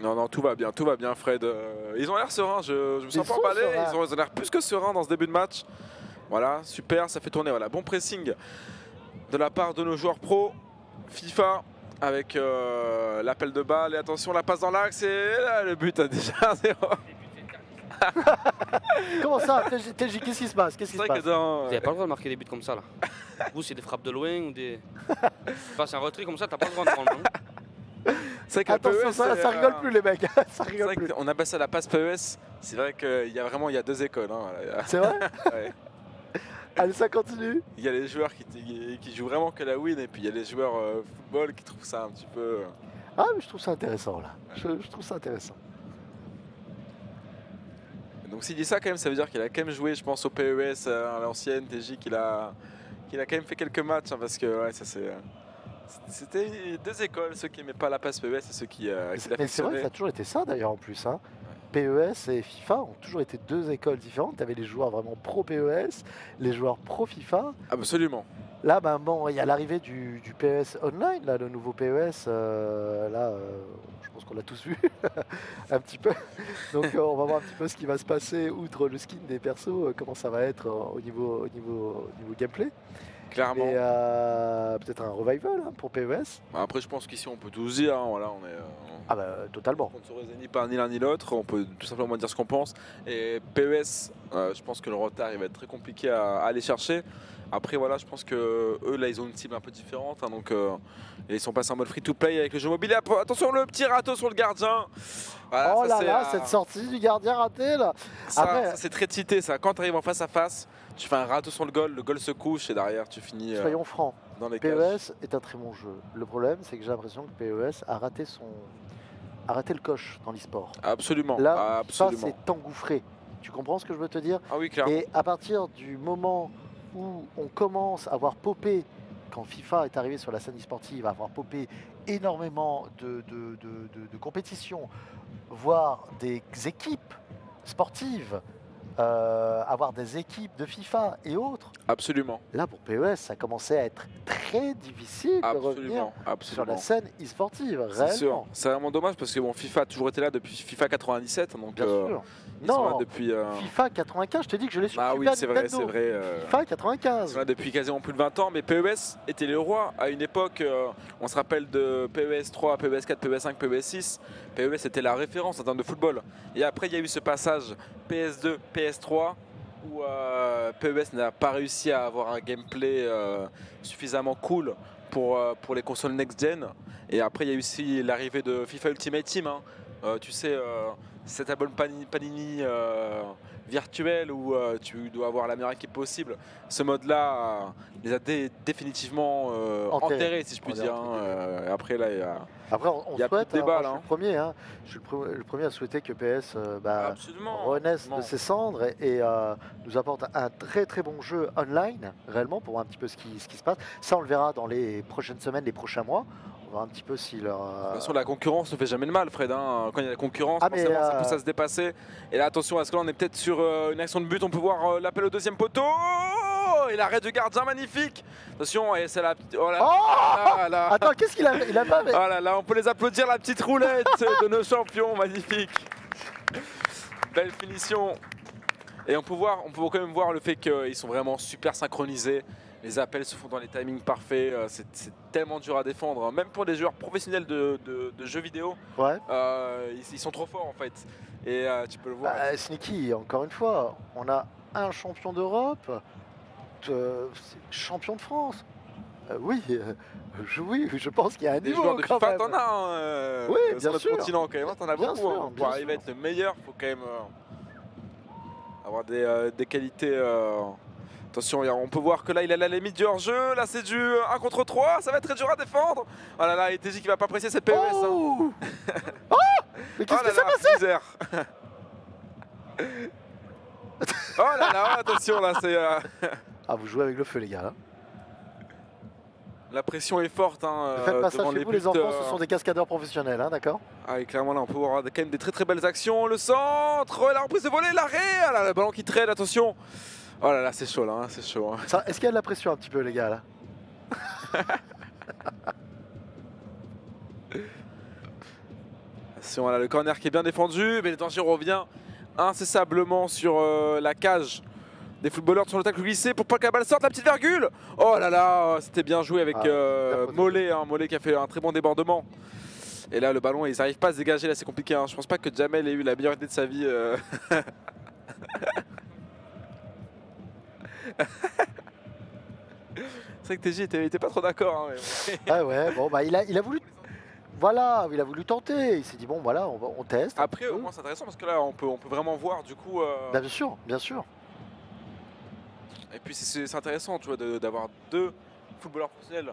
Non, non, tout va bien, tout va bien, Fred. Euh, ils ont l'air sereins, je, je me sens Ils pas emballé. sereins. Ils ont, ils ont l'air plus que sereins dans ce début de match. Voilà, super, ça fait tourner. Voilà, bon pressing de la part de nos joueurs pro. FIFA avec euh, l'appel de balle et attention, la passe dans l'axe et là, le but a déjà un zéro. Comment ça TJ, qu'est-ce qui se passe? Qu'est-ce qui C'est se passe? dans. Vous n'avez pas le droit de marquer des buts comme ça là. Vous, c'est des frappes de loin ou des. Tu passes un retrait comme ça, t'as pas le droit normalement. C'est vrai qu'un Attention, PES, ça, c'est, ça rigole euh, plus, les mecs. ça c'est rigole vrai plus. qu'on appelle ça la passe PES. C'est vrai qu'il y a vraiment il y a deux écoles. hein. C'est vrai? Ouais. Allez, ça continue. Il y a les joueurs qui, qui jouent vraiment que la win et puis il y a les joueurs euh, football qui trouvent ça un petit peu. euh, Ah, mais je trouve ça intéressant, là. Je, je trouve ça intéressant. Donc s'il dit ça quand même, ça veut dire qu'il a quand même joué, je pense, au PES euh, à l'ancienne, TJ, qu'il a, qu'il a quand même fait quelques matchs, hein, parce que ouais, ça c'est. C'était deux écoles, ceux qui n'aimaient pas la passe PES et ceux qui, euh, qui Mais c'est vrai que ça a toujours été ça, d'ailleurs, en plus. Hein. PES et FIFA ont toujours été deux écoles différentes. Tu avais les joueurs vraiment pro PES, les joueurs pro FIFA. Absolument. Là, ben, bon, il y a l'arrivée du, du PES Online, là, le nouveau PES. euh, là, euh, je pense qu'on l'a tous vu un petit peu. Donc, euh, on va voir un petit peu ce qui va se passer, outre le skin des persos, comment ça va être au, niveau, au, niveau, au niveau gameplay. Clairement. Et euh, peut-être un revival hein, pour PES. Après, je pense qu'ici on peut tous dire, hein, voilà, on est. euh, Ah, bah, totalement. sponsorisé ni par ni l'un ni l'autre, on peut tout simplement dire ce qu'on pense. Et PES, euh, je pense que le retard il va être très compliqué à, à aller chercher. Après voilà, je pense que eux là ils ont une cible un peu différente, hein, donc euh, ils sont passés en mode free to play avec le jeu mobile. Attention le petit râteau sur le gardien. Voilà, oh ça, là là, cette sortie du gardien raté, là. ça, Après- ça, c'est très cité ça. Quand tu arrives en face à face, tu fais un râteau sur le goal, le goal se couche et derrière tu finis euh, Soyons francs. dans les cages. PES est un très bon jeu. Le problème, c'est que j'ai l'impression que PES a raté son, arrêter le coche dans l'e-sport. Absolument. Là, ça, c'est engouffré. Tu comprends ce que je veux te dire? Ah oui, clairement. Et à partir du moment où on commence à voir popper, quand FIFA est arrivé sur la scène e-sportive, à avoir popé énormément de- de- de compétitions, voire des équipes sportives, euh, avoir des équipes de FIFA et autres, Absolument. là pour PES, ça commençait à être très difficile de revenir Absolument. sur la scène e-sportive, réellement. C'est vraiment dommage parce que bon, FIFA a toujours été là depuis FIFA 97. Donc, Bien euh, sûr. Non, depuis. euh, FIFA 95, je te dis que je l'ai sur Ah oui, c'est vrai, c'est vrai. FIFA Ils 95. sont là depuis quasiment plus de 20 ans, mais PES était le roi à une époque. on se rappelle de PES 3, PES 4, PES 5, PES 6. PES était la référence en termes de football. Et après, il y a eu ce passage PS2, PS3 où euh, PES n'a pas réussi à avoir un gameplay euh, suffisamment cool pour, euh, pour les consoles next-gen. Et après, il y a eu aussi l'arrivée de FIFA Ultimate Team. hein. Tu sais, cet album Panini, virtuel où euh, tu dois avoir la meilleure équipe possible. Ce mode-là euh, les a dé- définitivement euh, Enterrés. enterrés, si je puis dire. hein. Euh, après, là, il y a... Après, on, y a souhaite, plus de hein, moi, je suis hein. le premier, hein, je suis le, pre- le premier à souhaiter que PS euh, bah, renaisse de ses cendres et, et, euh, nous apporte un très très bon jeu online, réellement, pour voir un petit peu ce qui, ce qui se passe. Ça, on le verra dans les prochaines semaines, les prochains mois. Verra un petit peu si leur... De euh, toute façon, la concurrence ne fait jamais de mal, Fred. hein. Quand il y a la concurrence, Ah, forcément, ça euh, pousse à se dépasser. Et là, attention, est-ce que là, on est peut-être sur euh, une action de but? On peut voir l'appel au deuxième poteau Et l'arrêt du gardien, magnifique Attention, et c'est la petite... Oh là Oh là là Attends, qu'est-ce qu'il a Il a pas... mais- Oh là là, on peut les applaudir, la petite roulette de nos champions, magnifique. Belle finition. Et on peut, voir, on peut quand même voir le fait qu'ils sont vraiment super synchronisés. Les appels se font dans les timings parfaits. euh, C'est tellement dur à défendre. Même pour des joueurs professionnels de, de- de jeux vidéo, Ouais. euh, ils, ils sont trop forts en fait. Et euh, tu peux le voir. Bah, Sneaky, encore une fois, on a un champion d'Europe, de- champion de France. Euh, oui, je, oui, je pense qu'il y a un des niveau joueurs de quand FIFA, t'en as un euh, Oui, sur bien notre sûr. continent quand même. hein, T'en as Bien beaucoup. sûr, hein. Pour arriver à être le meilleur, faut quand même avoir des, des qualités. Euh, Attention, on peut voir que là il est à la limite du hors-jeu. Là c'est du 1 contre 3. Ça va être très dur à défendre. Oh là là, et TJ qui va pas apprécier cette PES. hein. Oh Oh Mais qu'est-ce oh qui s'est passé oh là là, attention là, c'est. euh, Ah, vous jouez avec le feu, les gars. là. La pression est forte. Hein, Ne faites euh, pas ça chez les vous, les enfants, euh, ce sont des cascadeurs professionnels, hein, d'accord Ah et clairement là on peut voir quand même des très très belles actions. Le centre, la reprise de volée, l'arrêt, ah là, le ballon qui traîne, attention. Oh là là c'est chaud là, hein, c'est chaud. hein. Ça- Est-ce qu'il y a de la pression un petit peu, les gars, là? Attention, là, le corner qui est bien défendu, mais danger revient incessablement sur euh, la cage des footballeurs sur le tacle glissé pour pas que la balle sorte, la petite virgule. Oh là là, c'était bien joué avec Ah, euh, bien. Mollet, hein, Mollet qui a fait un très bon débordement. Et là le ballon ils n'arrivent pas à se dégager, là c'est compliqué. hein. Je pense pas que Jamel ait eu la meilleure idée de sa vie. euh. C'est vrai que TJ était, pas trop d'accord. hein, mais. Ah ouais, bon, bah, il a, il a voulu... Voilà, il a voulu tenter. Il s'est dit, bon, voilà, on, va, on teste. Après, au moins, c'est intéressant parce que là, on peut, on peut vraiment voir du coup. euh, Bah, bien sûr, bien sûr. Et puis, c'est- c'est c'est intéressant, tu vois, de- d'avoir deux footballeurs professionnels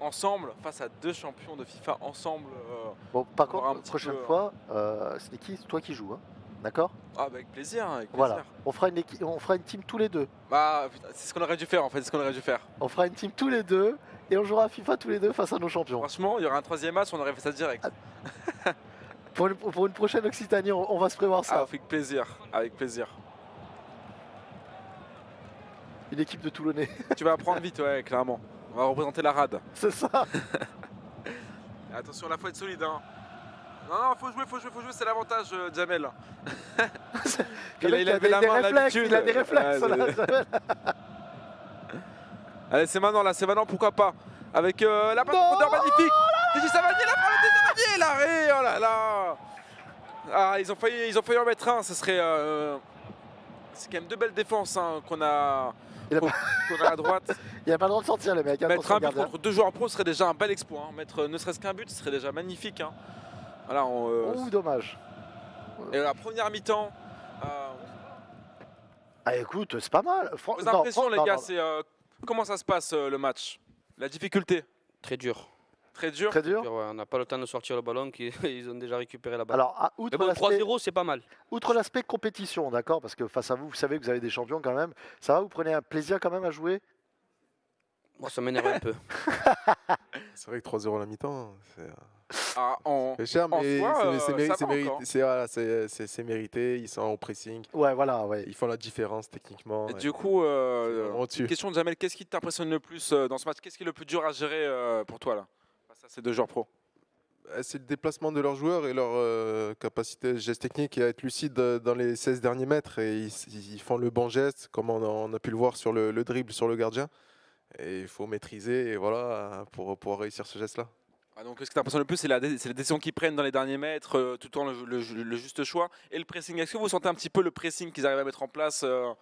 ensemble face à deux champions de FIFA ensemble. euh, Bon, par contre, prochaine peu, fois, euh, Sneaky, c'est toi qui joues, hein D'accord Ah, bah, avec plaisir, avec plaisir. Voilà. On fera, une on fera une team tous les deux. Bah, c'est ce qu'on aurait dû faire en fait, c'est ce qu'on aurait dû faire. On fera une team tous les deux et on jouera à FIFA tous les deux face à nos champions. Franchement, il y aura un troisième match, on aurait fait ça direct. Pour une, pour une prochaine Occitanie, on, on va se prévoir Ah, ça. avec plaisir, avec plaisir. Une équipe de Toulonnais. tu vas apprendre vite, ouais, clairement. On va représenter la rade. c'est ça. Attention, là, faut être solide, hein. Non, non, faut jouer, faut jouer, faut jouer, c'est l'avantage, euh, Jamel. Mec, il a des, des réflexes. Il a des réflexes. Ouais, là. Allez, c'est maintenant là, c'est maintenant, pourquoi pas Avec euh, la passe profondeur magnifique Gigi Savanier, la frappe de l'arrêt, oh là là Ah, ils ont failli, ils ont failli en mettre un, ce serait... euh, c'est quand même deux belles défenses hein, qu'on a, a à droite. Il a pas le droit de sortir, les mecs. hein, mettre un but contre deux joueurs pro serait déjà un bel exploit. hein. Mettre euh, ne serait-ce qu'un but, ce serait déjà magnifique. hein. Voilà, on, euh, Ouh, dommage. et la première mi-temps... euh, Ah, écoute, c'est pas mal. Fran- vos non, impressions, fran- les non, gars, c'est... euh, comment ça se passe, euh, le match? La difficulté? Très dur. Très dur? Très dur? Ouais, on n'a pas le temps de sortir le ballon, qui- ils ont déjà récupéré la balle. Alors, ah, outre bon, l'aspect 3-0, c'est pas mal. outre l'aspect compétition, d'accord? Parce que face à vous, vous savez que vous avez des champions quand même. Ça va, vous prenez un plaisir quand même à jouer? Moi, ça m'énerve un peu. C'est vrai que 3-0 à la mi-temps, c'est Ah, en- c'est cher, mais c'est- euh, c'est méri- ça c'est mérité. Ils sont au pressing. Ouais, voilà, ouais. Ils font la différence techniquement. Et et du coup, c'est euh, question de Jamel, qu'est-ce qui t'impressionne le plus euh, dans ce match? Qu'est-ce qui est le plus dur à gérer euh, pour toi là? Face à ces deux joueurs pro Euh, C'est le déplacement de leurs joueurs et leur euh, capacité geste technique et à être lucide euh, dans les 16 derniers mètres. Et ils, ils font le bon geste, comme on a, on a pu le voir sur le, le dribble sur le gardien. Et il faut maîtriser et voilà, pour pouvoir réussir ce geste-là. Ah, donc, ce qui t'impressionne le plus, c'est la dé- c'est les décisions qu'ils prennent dans les derniers mètres, euh, tout en le, le- le juste choix et le pressing. Est-ce que vous sentez un petit peu le pressing qu'ils arrivent à mettre en place euh,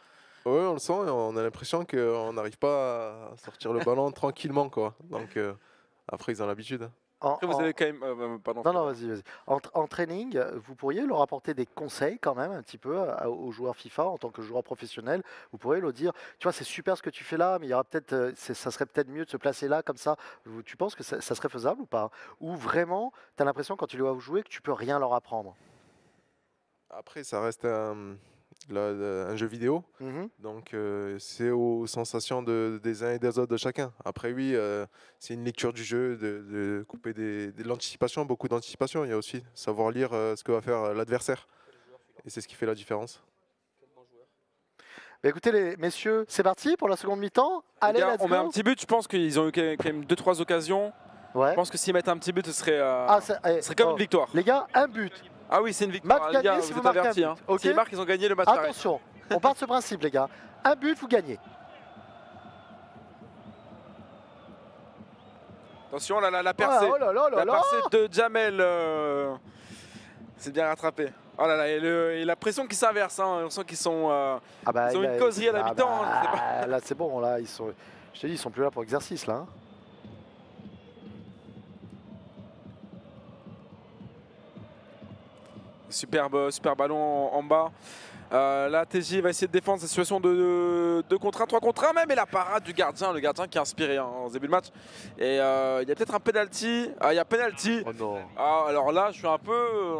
Oui, on le sent et on a l'impression qu'on n'arrive pas à sortir le ballon tranquillement. Quoi. Donc euh, après, ils ont l'habitude. En- Après, vous en- avez quand même. euh, pardon. Non, non, vas-y, vas-y. En, tr- en training, euh, vous pourriez leur apporter des conseils quand même un petit peu à- aux joueurs FIFA en tant que joueur professionnel. Vous pourriez leur dire, tu vois, c'est super ce que tu fais là, mais il y aura peut-être, euh, ça serait peut-être mieux de se placer là comme ça. Vous- Tu penses que ça, ça serait faisable ou pas? Ou vraiment, tu as l'impression quand tu les vois jouer que tu peux rien leur apprendre? Après, ça reste un, là, un jeu vidéo. Mhm. Donc euh, c'est aux sensations de- des uns et des autres de chacun. Après oui, euh, c'est une lecture du jeu, de, de couper des, de l'anticipation, beaucoup d'anticipation. Il y a aussi savoir lire euh, ce que va faire euh, l'adversaire. Et c'est ce qui fait la différence. Bah, écoutez, les messieurs, c'est parti pour la seconde mi-temps. Les Allez, gars, let's on met un petit but. Je pense qu'ils ont eu quand même 2-3 occasions. Ouais. Je pense que s'ils mettent un petit but, ce serait, euh, Ah, ça- eh, ce serait comme oh, une victoire. Les gars, un but. Ah oui, c'est une victoire. Match les gars, gagné si vous vous marquez un but, Hein. marquent, ils ont gagné le match. Attention, on part de ce principe, les gars. Un but, vous gagnez. Attention, la, la Oh percée. là, oh là là là La percée de Jamel. euh, C'est bien rattrapé. Oh là là, et, le- et la pression qui s'inverse. hein. On sent qu'ils sont. euh, Ah bah, Ils ont une a- causerie à la ah hein, bah, Là, c'est bon. Là, ils sont. Je te dis, ils sont plus là pour exercice là. hein. Superbe, super ballon en, en bas. Euh, là, TJ va essayer de défendre cette situation de 2 contre 1, 3 contre 1 même. Et la parade du gardien, le gardien qui a inspiré hein, en début de match. Et euh, il y a peut-être un penalty. Ah, il y a penalty. Oh non. Ah, alors là, je suis un peu. euh,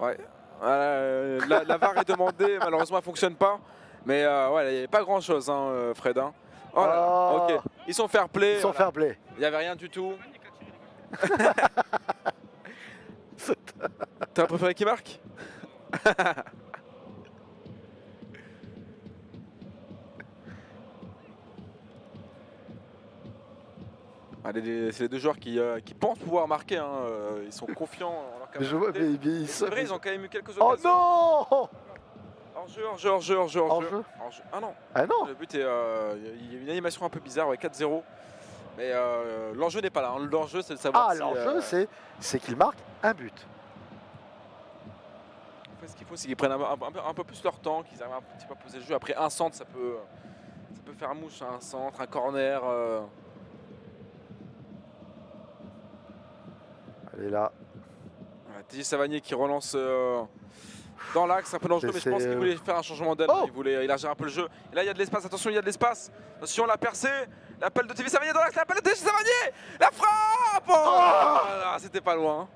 Ouais. Euh, la, la VAR est demandée, malheureusement, elle fonctionne pas. Mais euh, ouais, il n'y avait pas grand chose, hein, Fred. hein. Oh là là, Oh. ok. Ils sont fair play. Ils sont voilà. fair play. Il n'y avait rien du tout. T'as préféré qui marque Ah, C'est les deux joueurs qui, euh, qui pensent pouvoir marquer. hein, euh, Ils sont confiants en leur Mais je vois- capacité. mais- mais ils sont- vrai, ils ont quand même eu quelques Oh occasions. non Hors jeu, hors jeu, hors jeu Hors jeu. Ah non, Ah non le but est. euh, Il y a une animation un peu bizarre, ouais, 4-0. Mais euh, l'enjeu n'est pas là. hein. L'enjeu, c'est de savoir Ah, si, l'enjeu, euh, c'est c'est qu'ils marquent un but. En fait, ce qu'il faut, c'est qu'ils prennent un, un- un peu- plus leur temps, qu'ils arrivent un petit peu à poser le jeu. Après, un centre, ça peut, ça peut faire mouche. hein, Un centre, un corner. euh. Allez là. Voilà, TJ Savanier qui relance euh, dans l'axe, un peu dangereux, mais je pense qu'il voulait faire un changement d'aile. Oh il voulait élargir un peu le jeu. Et là, il y a de l'espace. Attention, il y a de l'espace. Attention, la percée. L'appel de TV Savanier dans l'axe. L'appel de TV Savanier. La frappe Oh Ah, C'était pas loin.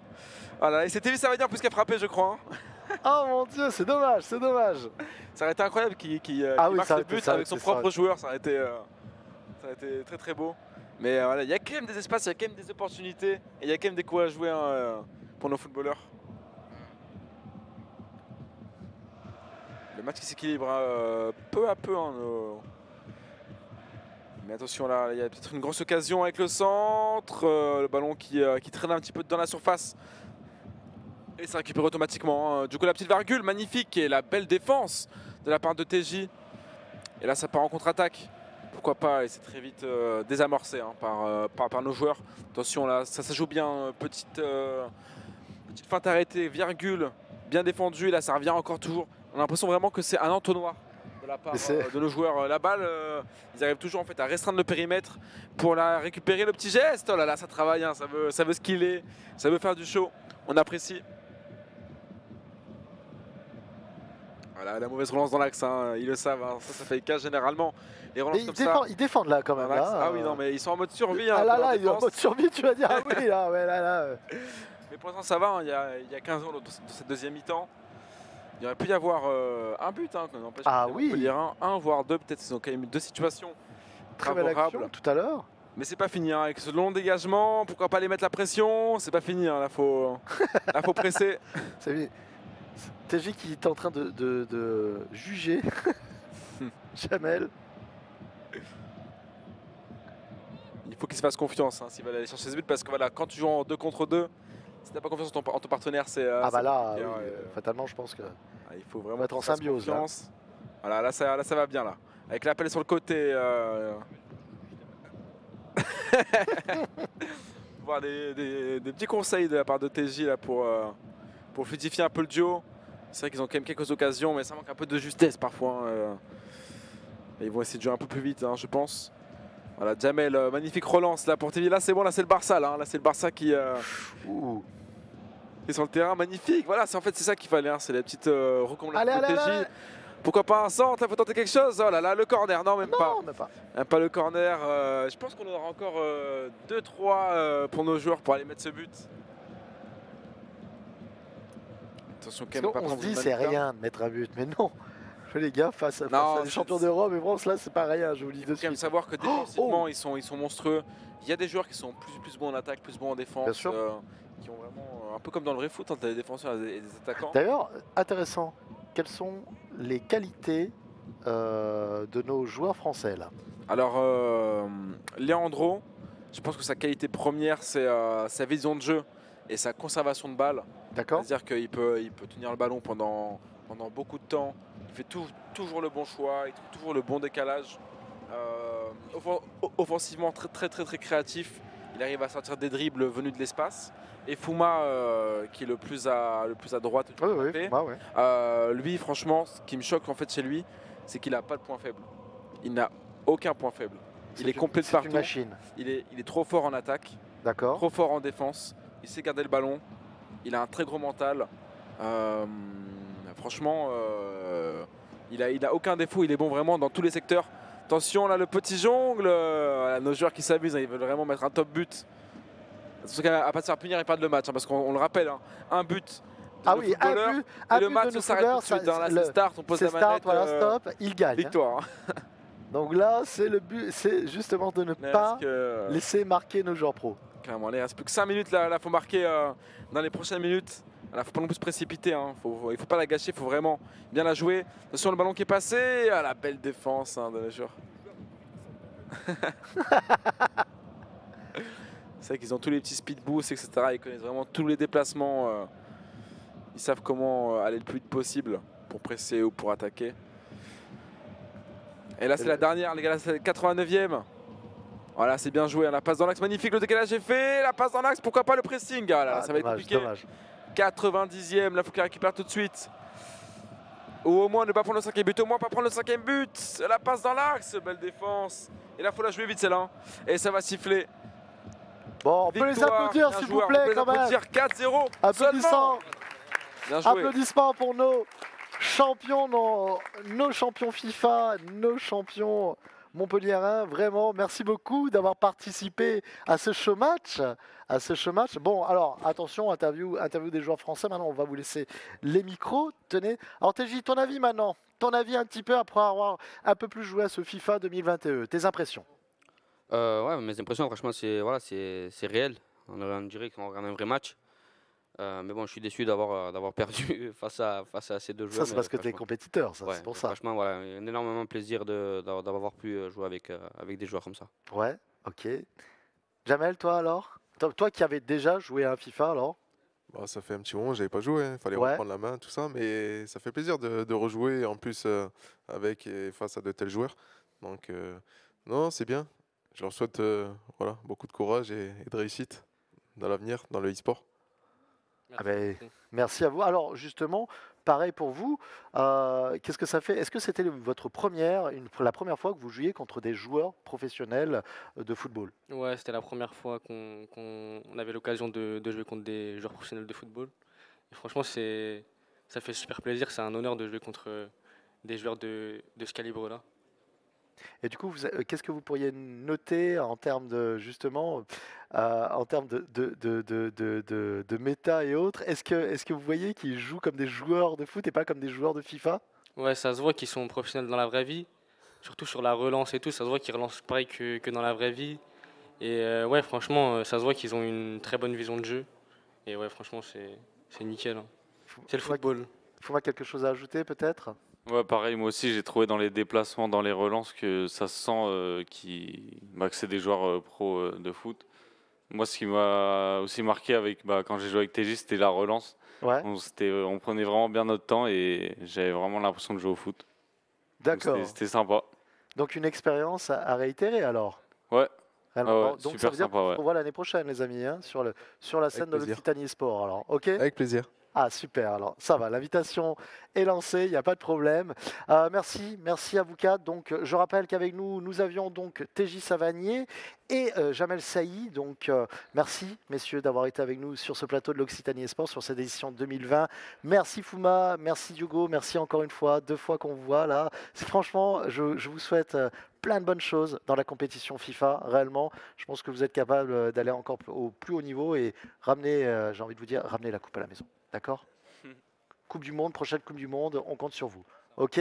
Voilà, et c'est TV Savanier en plus qui a frappé, je crois. hein. Oh mon dieu, c'est dommage, c'est dommage. Ça aurait été incroyable qu'il euh, Ah oui, marque ça ce aurait été- but ça aurait avec son propre joueur. Ça aurait été, euh, ça aurait été très très beau. Mais euh, voilà, il y a quand même des espaces, il y a quand même des opportunités et il y a quand même des coups à jouer hein, pour nos footballeurs. Le match qui s'équilibre hein, peu à peu. hein, nos- Attention là, il y a peut-être une grosse occasion avec le centre. euh, le ballon qui, euh, qui traîne un petit peu dans la surface. Et ça récupère automatiquement. hein. Du coup, la petite virgule magnifique et la belle défense de la part de TJ. Et là, ça part en contre-attaque. Pourquoi pas Et c'est très vite euh, désamorcé hein, par, nos joueurs. Attention là, ça, ça joue bien. Petite, petite feinte arrêtée, virgule, bien défendu. Et là, ça revient encore toujours. On a l'impression vraiment que c'est un entonnoir la part euh, de nos joueurs. Euh, La balle, euh, ils arrivent toujours en fait à restreindre le périmètre pour la récupérer. Le petit geste, oh là là, ça travaille, hein, ça veut, ça veut skiller, ça veut faire du show. On apprécie. Voilà, la mauvaise relance dans l'axe, hein, ils le savent, hein, ça, ça fait cas généralement. Les Mais relances ils, comme défendent, ça. ils défendent là quand même. là, ah oui, non, mais ils sont en mode survie. Ah là là, leur il est en mode survie, tu vas dire. Ah oui, là, ouais, là, là. Mais pour l'instant, ça va. Il y, a, il y a 15 ans, dans cette deuxième mi-temps, il aurait pu y avoir euh, un but. Hein, n'empêche Ah oui. Montpellier un, un, voire deux. Peut-être ils ont quand même eu deux situations Très belle action tout à l'heure. Mais c'est pas fini. hein, Avec ce long dégagement, pourquoi pas aller mettre la pression C'est pas fini. Hein, là, faut, là, faut presser. C'est TJ qui est en train de, de- de juger Jamel. Il faut qu'il se fasse confiance hein, s'il va aller chercher ce but. Parce que voilà, quand tu joues en 2 contre 2, si t'as pas confiance en ton, en ton partenaire, c'est. euh, Ah bah là, oui, euh, fatalement, je pense que. Ah, il faut vraiment être en symbiose, là. Voilà, là ça, là ça va bien là. Avec l'appel sur le côté. Euh... Voir des, des- des petits conseils de la part de TJ là pour, euh, pour fluidifier un peu le duo. C'est vrai qu'ils ont quand même quelques occasions, mais ça manque un peu de justesse parfois. hein, euh. Ils vont essayer de jouer un peu plus vite, hein, je pense. Voilà, Jamel, euh, magnifique relance là pour TJ. Là c'est bon, là c'est le Barça là. hein. Là c'est le Barça qui, Ouh. Est sur le terrain, magnifique. Voilà, c'est en fait c'est ça qu'il fallait. hein, C'est les petites euh, allez. Pourquoi pas un centre? Il faut tenter quelque chose. Oh là là, le corner, non, même pas. Même pas le corner. euh, je pense qu'on aura encore 2-3 pour nos joueurs pour aller mettre ce but. Attention, quand même, pas qu'on se dit, c'est rien de mettre un but, mais non. Les gars, face à, face Non, à des champions d'Europe et France, là, c'est pas rien, je vous le dis Il de faut même suite. savoir que défensivement, oh. ils, sont, ils sont monstrueux. Il y a des joueurs qui sont plus, plus bons en attaque, plus bons en défense. Bien sûr. euh, qui ont vraiment. Un peu comme dans le vrai foot, hein, des défenseurs et des, attaquants. D'ailleurs, intéressant, quelles sont les qualités euh, de nos joueurs français là? Alors, euh, Leandro, je pense que sa qualité première, c'est euh, sa vision de jeu et sa conservation de balle. D'accord C'est-à-dire qu'il peut, il peut tenir le ballon pendant, pendant beaucoup de temps. Il fait tou- toujours le bon choix, il trouve toujours le bon décalage. Offen- offensivement, très, très très très créatif. Il arrive à sortir des dribbles venus de l'espace. Et Fuma, euh, qui est le plus à, le plus à droite, du Oui, ouais. euh, lui, franchement, ce qui me choque en fait chez lui, c'est qu'il n'a pas de point faible. Il n'a aucun point faible. Il est complet de une partout. machine, Il est, il est trop fort en attaque, d'accord trop fort en défense. Il sait garder le ballon. Il a un très gros mental. Euh, franchement, il, a, il a aucun défaut. Il est bon vraiment dans tous les secteurs. Attention, là, le petit jongle. voilà, nos joueurs qui s'amusent, hein, ils veulent vraiment mettre un top but. Attention qu'à à pas se faire punir et perdre le match, hein, parce qu'on on le rappelle, hein, un but. de Ah oui, un but, un et le but match s'arrête tout de suite. hein. Là, le- c'est start, on pose la start, manette. voilà, euh, stop, il gagne. Victoire. Donc là, c'est le but, c'est justement de ne pas que- laisser marquer nos joueurs pro. Carrément, allez, il reste plus que 5 minutes là, il faut marquer euh, dans les prochaines minutes. Il ne faut pas non plus se précipiter, hein. Faut- il ne faut pas la gâcher, il faut vraiment bien la jouer. Attention, le ballon qui est passé, ah, la belle défense hein, de la joueur. C'est vrai qu'ils ont tous les petits speed boosts, etc. Ils connaissent vraiment tous les déplacements. euh. Ils savent comment euh, aller le plus vite possible pour presser ou pour attaquer. Et là, c'est la dernière, les gars, c'est la 89e. Voilà, c'est bien joué. hein. La passe dans l'axe, magnifique. Le décalage est fait. La passe dans l'axe, pourquoi pas le pressing? Ah là Ah, Ça va être compliqué. dommage. 90e, là, faut qu'il récupère tout de suite. Ou au moins ne pas prendre le cinquième but, au moins pas prendre le cinquième but. La passe dans l'axe, belle défense. Et là, faut la jouer vite, celle-là. Et ça va siffler. Bon, on peut les applaudir s'il vous On plaît les même. applaudir 4-0. Applaudissements, pour nos champions, nos, nos champions FIFA, nos champions montpelliérains. Vraiment, merci beaucoup d'avoir participé à ce show match. À ce match. Bon, alors attention, interview, interview des joueurs français. Maintenant, on va vous laisser les micros. Tenez. Alors, TJ, ton avis maintenant? Ton avis un petit peu après avoir un peu plus joué à ce FIFA 2021. Tes impressions? Euh, ouais, mes impressions, franchement, c'est voilà, c'est réel. On, dirait qu'on regarde un vrai match. Euh, mais bon, je suis déçu d'avoir euh, d'avoir perdu face à, face à ces deux joueurs. Ça, c'est parce que tu es compétiteur, ça, ouais, c'est pour ça. Franchement, voilà, un énormément plaisir de- d'avoir pu euh, jouer avec, euh, avec des joueurs comme ça. Ouais, ok. Jamel, toi alors? Toi, toi qui avais déjà joué à un FIFA alors? Bah, ça fait un petit moment, j'avais pas joué, il fallait Ouais. reprendre la main, tout ça, mais ça fait plaisir de, de rejouer en plus euh, avec et face à de tels joueurs. Donc, euh, non, c'est bien. Je leur souhaite euh, voilà, beaucoup de courage et, et de réussite dans l'avenir, dans le e-sport. Ah ben, Merci à vous. Alors justement, pareil pour vous, euh, qu'est-ce que ça fait? Est-ce que c'était votre première, la première fois que vous jouiez contre des joueurs professionnels euh, de football? Ouais, c'était la première fois qu'on qu'on- on avait l'occasion de, jouer contre des joueurs professionnels de football. Et franchement, ça fait super plaisir. C'est un honneur de jouer contre euh, des joueurs de ce calibre-là. Et du coup, vous euh, qu'est-ce que vous pourriez noter en termes de justement, euh, en termes de, de, de, de, de- de- de méta et autres? Est-ce que, est-ce que vous voyez qu'ils jouent comme des joueurs de foot et pas comme des joueurs de FIFA? Ouais, ça se voit qu'ils sont professionnels dans la vraie vie, surtout sur la relance et tout. Ça se voit qu'ils relancent pareil que, que dans la vraie vie. Et euh, ouais, franchement, ça se voit qu'ils ont une très bonne vision de jeu. Et ouais, franchement, c'est c'est nickel. hein. Faut- C'est le faut- football. Faut avoir quelque chose à ajouter peut-être? Ouais, pareil, moi aussi j'ai trouvé dans les déplacements, dans les relances, que ça se sent euh, qui, bah, que c'est des joueurs euh, pro euh, de foot. Moi, ce qui m'a aussi marqué avec, bah, quand j'ai joué avec TJ, c'était la relance. Ouais, On, euh, on prenait vraiment bien notre temps et j'avais vraiment l'impression de jouer au foot. D'accord. C'était sympa. Donc une expérience à, à réitérer alors? Ouais. Réellement. Ah ouais, Donc ça super veut dire sympa, qu'on se ouais. revoit l'année prochaine les amis, hein, sur, le, sur la scène de plaisir. l'Occitanie Sport alors, ok? Avec plaisir. Ah super, alors ça va, l'invitation est lancée, il n'y a pas de problème. Euh, merci, merci à vous quatre. Donc je rappelle qu'avec nous, nous avions donc TJ Savanier et euh, Jamel Saï. Donc euh, merci messieurs d'avoir été avec nous sur ce plateau de l'Occitanie Sport sur cette édition 2020. Merci Fouma, merci Hugo, merci encore une fois, deux fois qu'on vous voit là. Franchement, je, je vous souhaite plein de bonnes choses dans la compétition FIFA, réellement. Je pense que vous êtes capable d'aller encore au plus haut niveau et ramener, j'ai envie de vous dire, ramener la coupe à la maison. D'accord Coupe du Monde, prochaine Coupe du Monde, on compte sur vous. Ok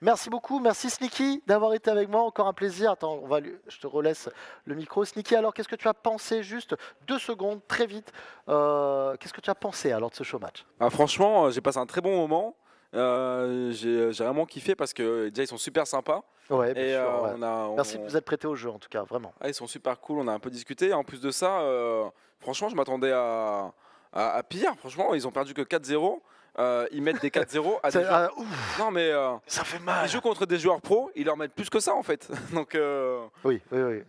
Merci beaucoup, merci Sneaky d'avoir été avec moi, encore un plaisir. Attends, on va lui- je te relaisse le micro. Sneaky, alors qu'est-ce que tu as pensé juste deux secondes, très vite euh, Qu'est-ce que tu as pensé alors de ce show match? Ah, franchement, euh, j'ai passé un très bon moment. Euh, j'ai vraiment kiffé parce que déjà ils sont super sympas. Ouais, bien Et sûr, euh, ouais. on a, Merci de vous être prêté au jeu en tout cas, vraiment. Ah, ils sont super cool, on a un peu discuté. Et en plus de ça, euh, franchement, je m'attendais à, à, à pire. Franchement, ils ont perdu que 4-0. Euh, ils mettent des 4-0 à des C'est- joueurs- ah, ouf, Non, mais euh, ça fait mal. ils jouent contre des joueurs pros, ils leur mettent plus que ça en fait. Donc, euh, Oui, oui, oui.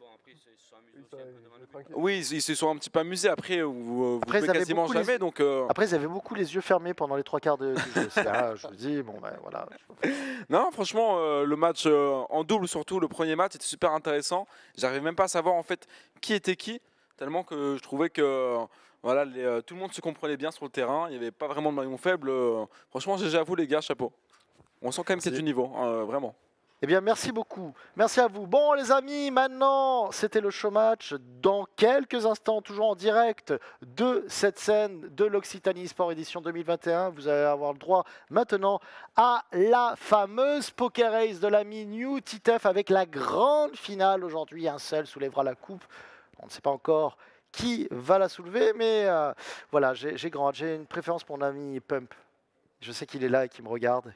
Oui, ils, se sont un petit peu amusés. Après, vous, vous Après, ils jouez avaient quasiment beaucoup les- jamais. Donc, euh, Après, ils avaient beaucoup les yeux fermés pendant les trois quarts de, du jeu. C'est là, je vous dis, bon, ben voilà. Non, franchement, euh, le match euh, en double, surtout le premier match, était super intéressant. J'arrivais même pas à savoir en fait qui était qui, tellement que je trouvais que euh, voilà, les, euh, tout le monde se comprenait bien sur le terrain. Il n'y avait pas vraiment de maillon faible. euh, franchement, vous les gars, chapeau. On sent quand même qu'il y a du niveau, hein, vraiment. Eh bien, merci beaucoup. Merci à vous. Bon, les amis, maintenant, c'était le show match. Dans quelques instants, toujours en direct de cette scène de l'Occitanie Sport Edition 2021, vous allez avoir le droit maintenant à la fameuse Poker Race de l'ami New Titef avec la grande finale aujourd'hui. Un seul soulèvera la coupe. On ne sait pas encore qui va la soulever, mais euh, voilà, j'ai une préférence pour mon ami Pump. Je sais qu'il est là et qu'il me regarde.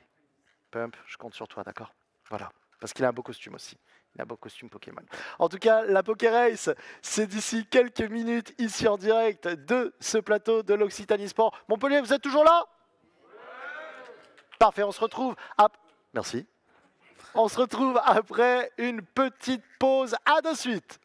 Pump, je compte sur toi, d'accord? Voilà, parce qu'il a un beau costume aussi. Il a un beau costume Pokémon. En tout cas, la Poké Race, c'est d'ici quelques minutes ici en direct de ce plateau de l'Occitanie Sport. Montpellier, vous êtes toujours là? Parfait, on se retrouve. Merci. On se retrouve après une petite pause. À de suite.